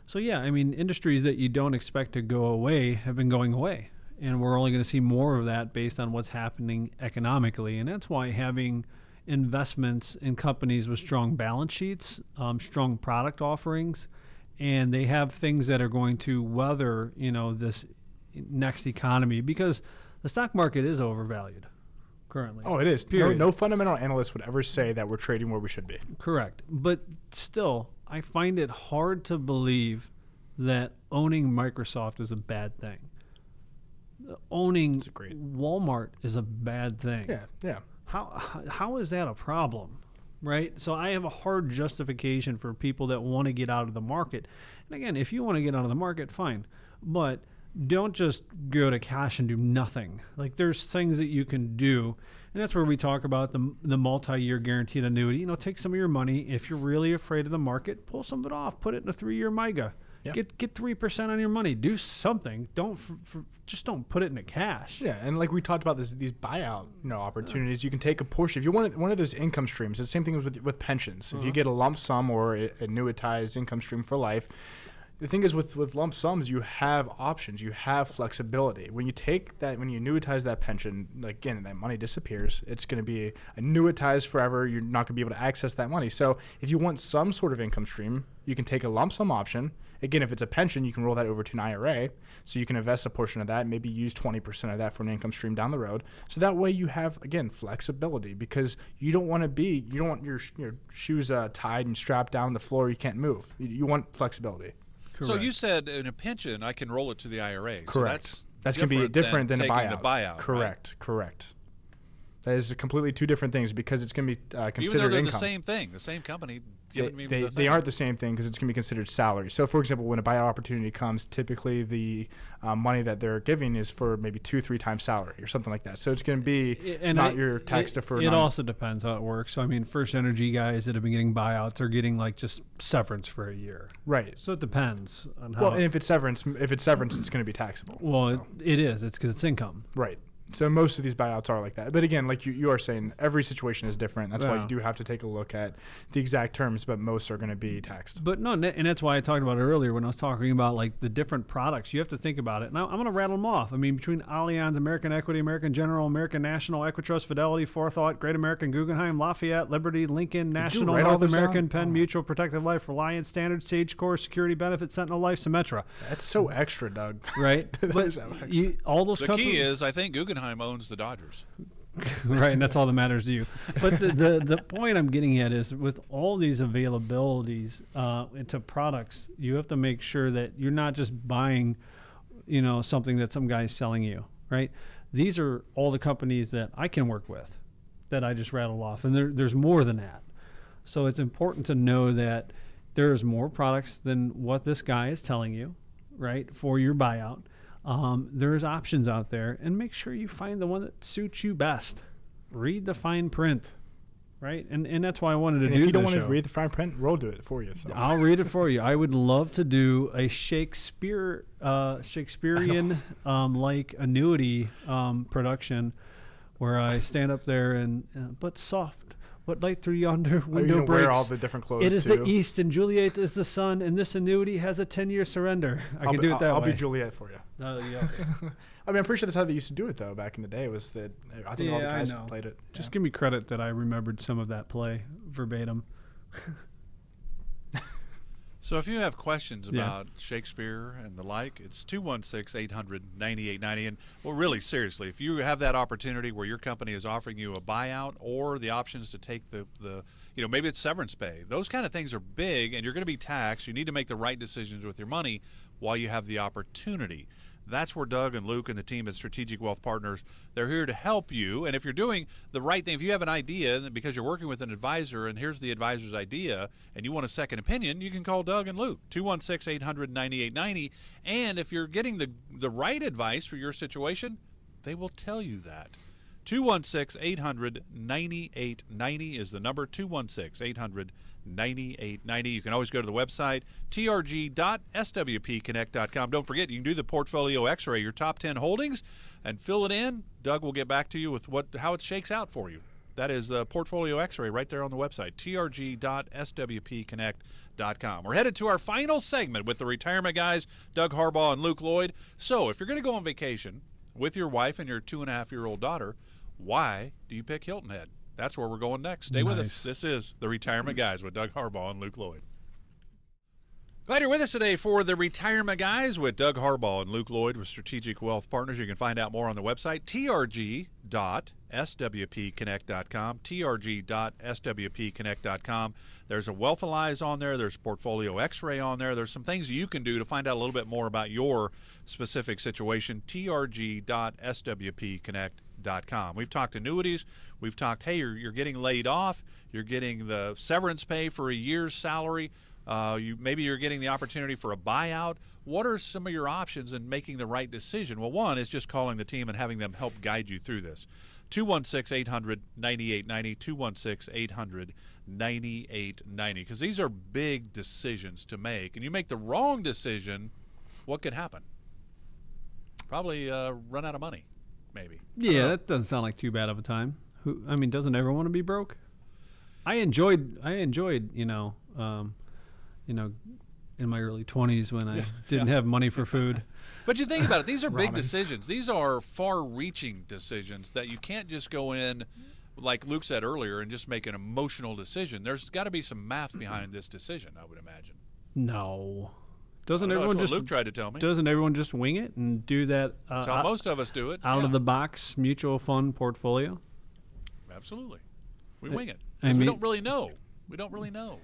So yeah, I mean, industries that you don't expect to go away have been going away, and we're only going to see more of that based on what's happening economically, and that's why having investments in companies with strong balance sheets, um, strong product offerings, and they have things that are going to weather, you know, this next economy because the stock market is overvalued currently. Oh, it is. No, Period. no fundamental analyst would ever say that we're trading where we should be. Correct. But still, I find it hard to believe that owning Microsoft is a bad thing. owning Walmart is a bad thing. Yeah, yeah. How- how is that a problem? Right? So I have a hard justification for people that want to get out of the market. And again, if you want to get out of the market, fine. But don't just go to cash and do nothing. Like there's things that you can do. And that's where we talk about the, the multi-year guaranteed annuity. You know, take some of your money. If you're really afraid of the market, pull some of it off. Put it in a three-year MYGA. Yeah. Get get three percent on your money. Do something. Don't f- f- just don't put it into cash. Yeah, and like we talked about this, these buyout, you know, opportunities. You can take a portion if you want one of those income streams. It's the same thing with with pensions. If you uh-huh. get a lump sum or a annuitized income stream for life, the thing is with with lump sums, you have options. You have flexibility. When you take that, when you annuitize that pension, like, again, that money disappears. It's going to be annuitized forever. You're not going to be able to access that money. So if you want some sort of income stream, you can take a lump sum option. Again, if it's a pension, you can roll that over to an IRA. So you can invest a portion of that, maybe use 20% of that for an income stream down the road. So that way you have, again, flexibility because you don't want to be, you don't want your, your shoes uh, tied and strapped down the floor. You can't move. You, you want flexibility. So you said in a pension, I can roll it to the IRA. So Correct. that's That's going to be different than, a taking buyout. The buyout. right? Correct. Correct. That is completely two different things because it's going to be uh, Even considered though they're income. the same thing, the same company they, me they, the they aren't the same thing because it's going to be considered salary. So, for example, when a buyout opportunity comes, typically the uh, money that they're giving is for maybe two, three times salary or something like that. So it's going to be and not it- your tax it, deferred. It non- also depends how it works. So, I mean, FirstEnergy guys that have been getting buyouts are getting like just severance for a year. right. So it depends on how. Well, and if it's severance, if it's severance, it's going to be taxable. well, So, it, it is. It's because it's income. right. So most of these buyouts are like that. But again, like you, you are saying, every situation is different. That's why you do have to take a look at the exact terms, but most are going to be taxed. But no, and and that's why I talked about it earlier when I was talking about like the different products. You have to think about it. Now I'm going to rattle them off. I mean, between Allianz, American Equity, American General, American National, Equitrust, Fidelity, Forethought, Great American, Guggenheim, Lafayette, Liberty, Lincoln, National, North American. Penn Oh. Mutual, Protective Life, Reliance, Standard, Sagicor, Security Benefit, Sentinel Life, Symetra. That's so extra, Doug. Right? <laughs> But so extra. you, all those The companies, key is, I think Guggenheim owns the Dodgers. <laughs> right, and that's all that matters to you. But the, the, the point I'm getting at is with all these availabilities uh, into products, you have to make sure that you're not just buying, you know, something that some guy's selling you, right? These are all the companies that I can work with that I just rattled off, and there, there's more than that. So it's important to know that there's more products than what this guy is telling you, right, for your buyout. Um, there's options out there, and make sure you find the one that suits you best. Read the fine print, right? And and that's why I wanted to And do if you don't want to read the fine print, we'll do it for you. So. I'll read it for you. I would love to do a Shakespeare, uh, Shakespearean um, like annuity um, production, where I stand up there and uh, but soft, what light through yonder you window gonna breaks. wear all the different clothes it is too? the east, and Juliet is the sun, and this annuity has a ten-year surrender. I I'll can be, do it that I'll, way. I'll be Juliet for you. Uh, yeah. <laughs> I mean, I'm pretty sure that's how they used to do it though. Back in the day, was that I think all the Yeah, I guys know. played it. Just yeah. give me credit that I remembered some of that play verbatim. So if you have questions Yeah. about Shakespeare and the like, it's 216-800-9890. And well, really seriously, if you have that opportunity where your company is offering you a buyout or the options to take the, the you know, maybe it's severance pay. Those kind of things are big and you're going to be taxed. You need to make the right decisions with your money while you have the opportunity. That's where Doug and Luke and the team at Strategic Wealth Partners, they're here to help you. And if you're doing the right thing, if you have an idea because you're working with an advisor and here's the advisor's idea and you want a second opinion, you can call Doug and Luke, 216-800-9890. And if you're getting the, the right advice for your situation, they will tell you that. 216 800 9890 is the number 216 800 9890. You can always go to the website trg.swpconnect.com. Don't forget, you can do the portfolio x ray, your top 10 holdings, and fill it in. Doug will get back to you with what how it shakes out for you. That is the portfolio x ray right there on the website trg.swpconnect.com. We're headed to our final segment with the retirement guys, Doug Harbaugh and Luke Lloyd. So if you're going to go on vacation, with your wife and your two and a half year old daughter, why do you pick Hilton Head? That's where we're going next. Stay with us. This is the Retirement Guys with Doug Harbaugh and Luke Lloyd. Glad you're with us today for the Retirement Guys with Doug Harbaugh and Luke Lloyd with Strategic Wealth Partners. You can find out more on the website, trg.swpconnect.com, trg.swpconnect.com. There's a Wealthalize on there, there's Portfolio X-Ray on there. There's some things you can do to find out a little bit more about your specific situation, trg.swpconnect.com. We've talked annuities. We've talked, hey, you're, you're getting laid off. You're getting the severance pay for a year's salary. Uh, you maybe you're getting the opportunity for a buyout. What are some of your options in making the right decision? Well, one is just calling the team and having them help guide you through this. 216 800 9890, 216 800 9890. Because these are big decisions to make. And you make the wrong decision, what could happen? Probably uh, run out of money, maybe. Yeah, that doesn't sound like too bad of a time. Who? I mean, doesn't everyone want to be broke? I enjoyed. I enjoyed. You know. Um, you know, in my early 20s when I <laughs> didn't have money for food. <laughs> But you think about it, these are big decisions. These are far reaching decisions that you can't just go in, like Luke said earlier, and just make an emotional decision. There's got to be some math behind this decision, I would imagine. No. Doesn't know, everyone that's just what Luke tried to tell me? doesn't everyone just wing it and do that uh, out, most of us do it. out yeah, of the box mutual fund portfolio? Absolutely. We wing it. I 'Cause we don't really know. We don't really know.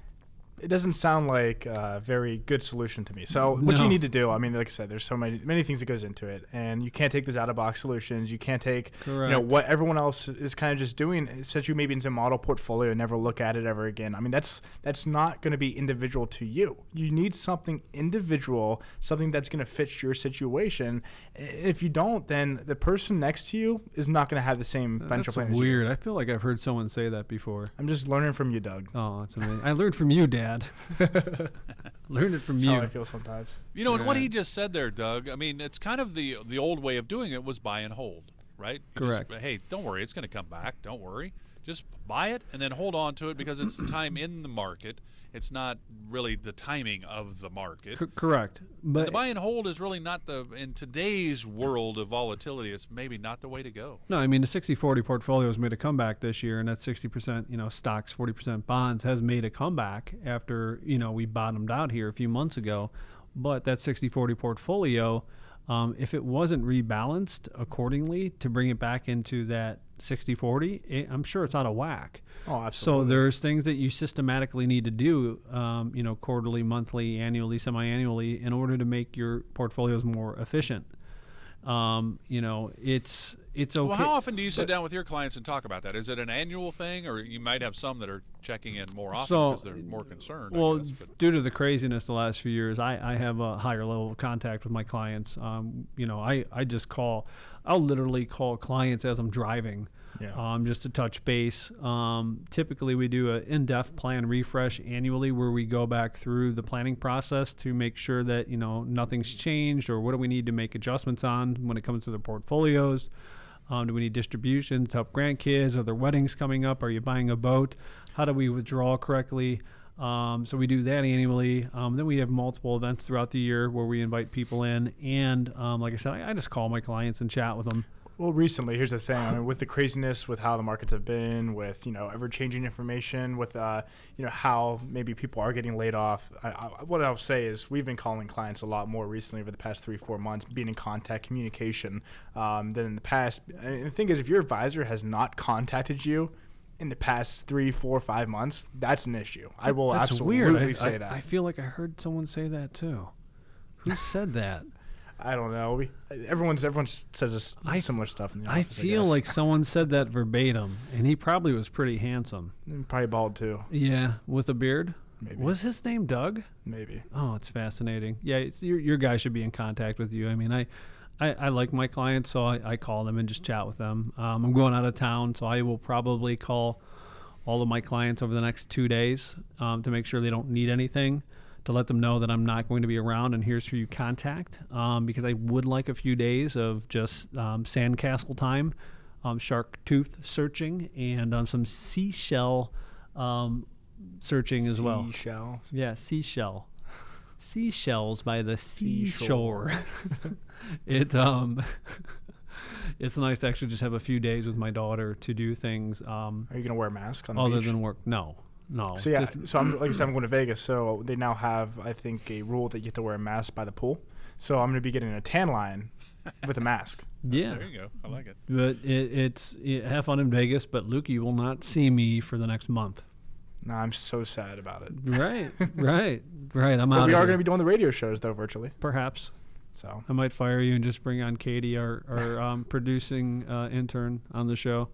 It doesn't sound like a very good solution to me. So what No. you need to do, I mean, like I said, there's so many many things that goes into it, and you can't take those out of box solutions. You can't take you know what everyone else is kind of just doing. Set you maybe into a model portfolio, and never look at it ever again. I mean, that's that's not going to be individual to you. You need something individual, something that's going to fit your situation. If you don't, then the person next to you is not going to have the same financial That's plan. as you. weird. I feel like I've heard someone say that before. I'm just learning from you, Doug. Oh, that's amazing. I learned from you, Dad. <laughs> learned it from That's you. how I feel sometimes. You know, and what he just said there, Doug. I mean, it's kind of the the old way of doing it was buy and hold, right? You just- Correct. hey, don't worry, it's going to come back. Don't worry. Just buy it and then hold on to it because it's the <clears throat> time in the market. It's not really the timing of the market. C- correct. But the buy and hold is really not the in today's world of volatility. It's maybe not the way to go. No, I mean the 60-40 portfolio has made a comeback this year, and that 60%, you know, stocks, 40% bonds has made a comeback after you know we bottomed out here a few months ago. But that 60-40 portfolio, um, if it wasn't rebalanced accordingly to bring it back into that 60-40, it, I'm sure it's out of whack. Oh, absolutely. So there's things that you systematically need to do, um, you know, quarterly, monthly, annually, semi-annually, in order to make your portfolios more efficient. Um, you know, it's it's okay. Well, how often do you sit down with your clients and talk about that? Is it an annual thing, or you might have some that are checking in more often So, because they're more concerned? Well, guess, due to the craziness the last few years, I, I have a higher level of contact with my clients. Um, you know, I, I just call, I'll literally call clients as I'm driving, Yeah. um, just to touch base. Um, typically, we do an in-depth plan refresh annually, where we go back through the planning process to make sure that you know nothing's changed or what do we need to make adjustments on when it comes to the portfolios. Um, do we need distributions to help grandkids? Are there weddings coming up? Are you buying a boat? How do we withdraw correctly? Um, so we do that annually. Um, then we have multiple events throughout the year where we invite people in. And um, like I said, I, I just call my clients and chat with them. Well, recently, here's the thing. I mean, with the craziness, with how the markets have been, with you know ever-changing information, with uh, you know how maybe people are getting laid off. I, I, what I'll say is we've been calling clients a lot more recently over the past three, four months, being in contact, communication, um, than in the past. And the thing is, if your advisor has not contacted you in the past three, four, five months, that's an issue. I will That's absolutely weird. I, say I- that. I feel like I heard someone say that too. Who said that? <laughs> I don't know. We, everyone's everyone says this I- similar stuff in the office. I feel guess. like someone said that verbatim, and he probably was pretty handsome. probably bald too. Yeah, with a beard. Maybe. Was his name Doug? Maybe. Oh, it's fascinating. Yeah, it's, your your guy should be in contact with you. I mean, I, I, I like my clients, so I, I call them and just chat with them. Um, I'm going out of town, so I will probably call all of my clients over the next two days um, to make sure they don't need anything, to let them know that I'm not going to be around and here's who you contact. Um, because I would like a few days of just um, sandcastle time, um, shark tooth searching, and um, some seashell um, searching as well. Seashell. Yeah, seashell. Seashells by the Seashore. <laughs> it um <laughs> it's nice to actually just have a few days with my daughter to do things um Are you gonna wear a mask on the other beach? than work. No. No. So yeah, This- so I'm like I said, I'm <clears throat> going to Vegas. So they now have, I think, a rule that you have to wear a mask by the pool. So I'm going to be getting a tan line with a mask. <laughs> yeah. There you go. I like it. But it, it's it, have fun in Vegas. But Luke, you will not see me for the next month. No, I'm so sad about it. Right, <laughs> right, right. I'm But out. we are going to be doing the radio shows though virtually. perhaps. So I might fire you and just bring on Katie, our our um, producing uh, intern, on the show.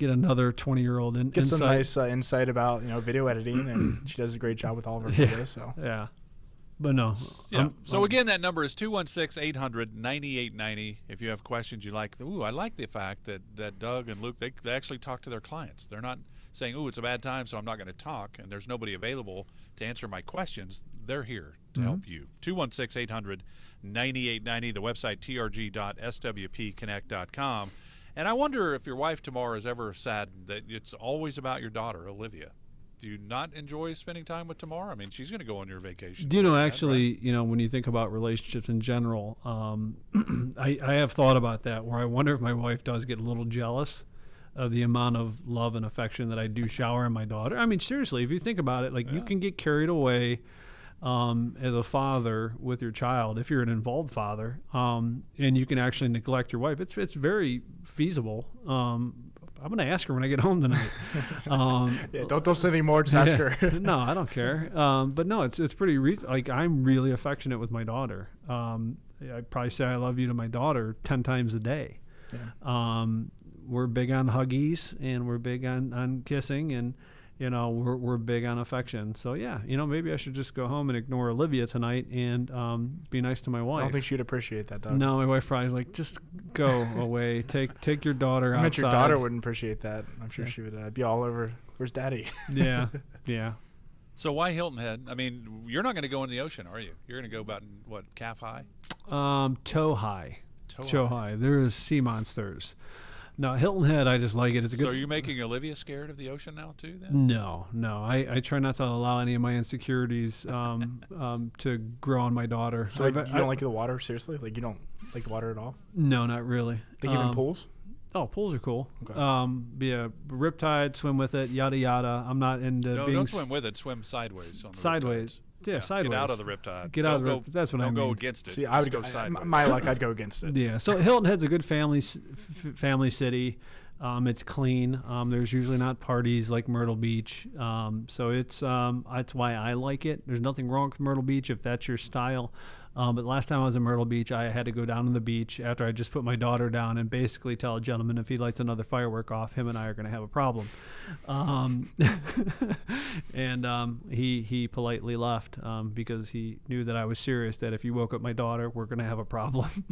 Get another twenty-year-old in, get some nice uh, insight about you know video editing, and <clears throat> she does a great job with all of her Yeah. videos. So Yeah, but no. Yeah. I'm- so I'm- again, that number is 216 800 9890. If you have questions you like, ooh, I like the fact that, that Doug and Luke, they, they actually talk to their clients. They're not saying, ooh, it's a bad time, so I'm not going to talk, and there's nobody available to answer my questions. They're here to help you. 216 800 9890. The website trg.swpconnect.com. And I wonder if your wife Tamara is ever saddened that it's always about your daughter, Olivia. Do you not enjoy spending time with Tamara? I mean, she's going to go on your vacation. Do you know that, right? actually, you know, when you think about relationships in general, um, <clears throat> I, I have thought about that where I wonder if my wife does get a little jealous of the amount of love and affection that I do shower on my daughter. I mean, seriously, if you think about it, like you can get carried away um, as a father with your child if you're an involved father, um, and you can actually neglect your wife. It's it's very feasible. Um, I'm going to ask her when I get <laughs> home tonight. <laughs> Um, yeah, don't don't say anything more. Just <laughs> ask yeah. her. no, I don't care. Um, but no, it's it's pretty re- like I'm really affectionate with my daughter. Um, I probably say I love you to my daughter ten times a day. Yeah. Um, we're big on huggies and we're big on, on kissing and you know we're we're big on affection. So yeah, you know maybe I should just go home and ignore Olivia tonight and um, be nice to my wife. I don't think she'd appreciate that, Doug. no, my wife probably is like just go away. <laughs> Take take your daughter I outside. your daughter wouldn't appreciate that. I'm sure Yeah. she would uh, be all over. Where's Daddy? <laughs> Yeah, yeah. So why Hilton Head? I mean, you're not going to go in the ocean, are you? You're going to go about what calf high, Um, toe high. toe, Toe high. There is sea monsters. No, Hilton Head, I just like it. It's a good. So are you making Olivia scared of the ocean now too? Then No, no. I, I try not to allow any of my insecurities um, <laughs> um, to grow on my daughter. So I've- you don't I- like the water? Seriously? Like you don't like the water at all? No, not really. Like even Um, pools? Oh, pools are cool. Okay. Um, be a riptide, swim with it, yada yada. I'm not into no, being don't s- swim with it. Swim sideways. On the sideways. riptides. Yeah, sideways. Get out of the riptide. Get out of Don't the go- rip- that's what I don't go mean. against it. See, I would Just go. go sideways. my luck, I'd go against it. Yeah. So Hilton Head's a good family family city. Um, it's clean. Um, there's usually not parties like Myrtle Beach. Um, so it's um, that's why I like it. There's nothing wrong with Myrtle Beach if that's your style. Um, but last time I was in Myrtle Beach, I had to go down to the beach after I just put my daughter down and basically tell a gentleman if he lights another firework off, him and I are going to have a problem. Um, <laughs> and um, he he politely left um, because he knew that I was serious. That if you woke up my daughter, we're going to have a problem.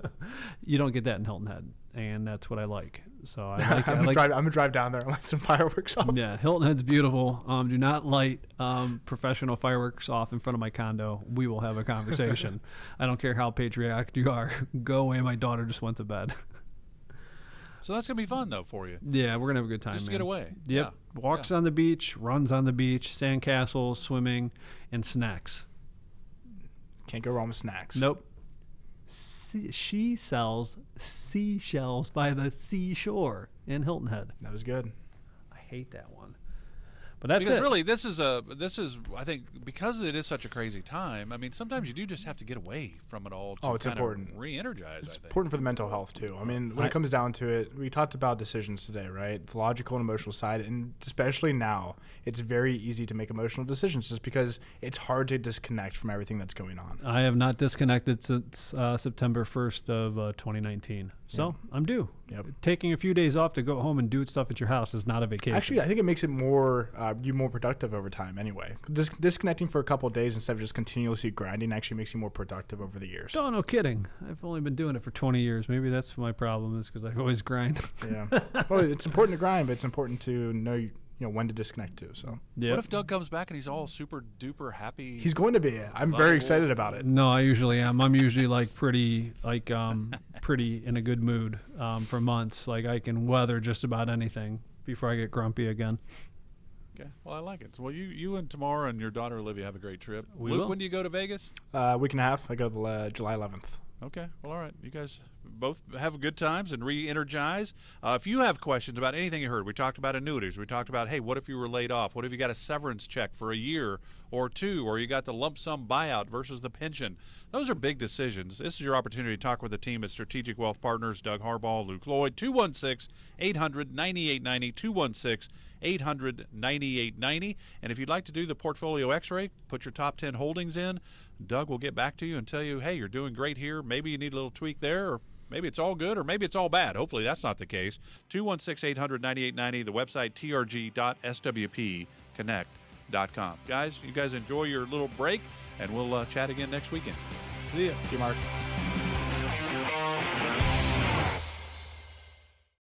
<laughs> you don't get that in Hilton Head, and that's what I like. So I <laughs> like. I'm, I gonna like drive, I'm gonna drive down there and <laughs> light some fireworks off. yeah, Hilton Head's beautiful. Um, do not light um, professional fireworks off in front of my condo. We will have a conversation. <laughs> I don't care how patriotic you are. Go away. My daughter just went to bed. So that's gonna be fun though for you. yeah, we're gonna have a good time. Just man. get away. Yep. Yeah. Walks yeah. on the beach, runs on the beach, sandcastles, swimming, and snacks. Can't go wrong with snacks. Nope. She sells seashells by the seashore in Hilton Head. That was good. I hate that one. But that's because it. really, this is a this is I think because it is such a crazy time. I mean, sometimes you do just have to get away from it all. To Oh, it's kind important. Of re-energize. It's I think. important for the mental health too. I mean, when I- it comes down to it, we talked about decisions today, right? The logical and emotional side, and especially now, it's very easy to make emotional decisions just because it's hard to disconnect from everything that's going on. I have not disconnected since uh, September 1st of uh, 2019. So I'm due. Yep. Taking a few days off to go home and do stuff at your house is not a vacation. Actually, I think it makes it more uh, you more productive over time. Anyway, Dis- disconnecting for a couple of days instead of just continuously grinding actually makes you more productive over the years. oh, no kidding. I've only been doing it for 20 years. Maybe that's my problem is because I always grind. Yeah. well, it's important to grind, but it's important to know you know when to disconnect too. So yeah. What if Doug comes back and he's all super duper happy? he's going to be. I'm very excited about it. No, I usually am. I'm usually like pretty, like um, <laughs> pretty in a good mood um, for months. Like I can weather just about anything before I get grumpy again. okay. Well, I like it. So, well, you you and Tamara and your daughter Olivia have a great trip. We Luke, will. when do you go to Vegas? Uh, week and a half. I go the uh, July 11th. Okay. Well, all right. You guys both have good times and re-energize. Uh, if you have questions about anything you heard, we talked about annuities. We talked about, hey, what if you were laid off? What if you got a severance check for a year or two, or you got the lump sum buyout versus the pension? Those are big decisions. This is your opportunity to talk with the team at Strategic Wealth Partners, Doug Harbaugh, Luke Lloyd, 216 800 9890, 216 800 9890. And if you'd like to do the portfolio x ray, put your top 10 holdings in. Doug will get back to you and tell you, hey, you're doing great here. Maybe you need a little tweak there, or maybe it's all good, or maybe it's all bad. Hopefully, that's not the case. 216 800 9890, the website trg.swpconnect.com. Guys, you guys enjoy your little break, and we'll uh, chat again next weekend. See ya. See you, Mark.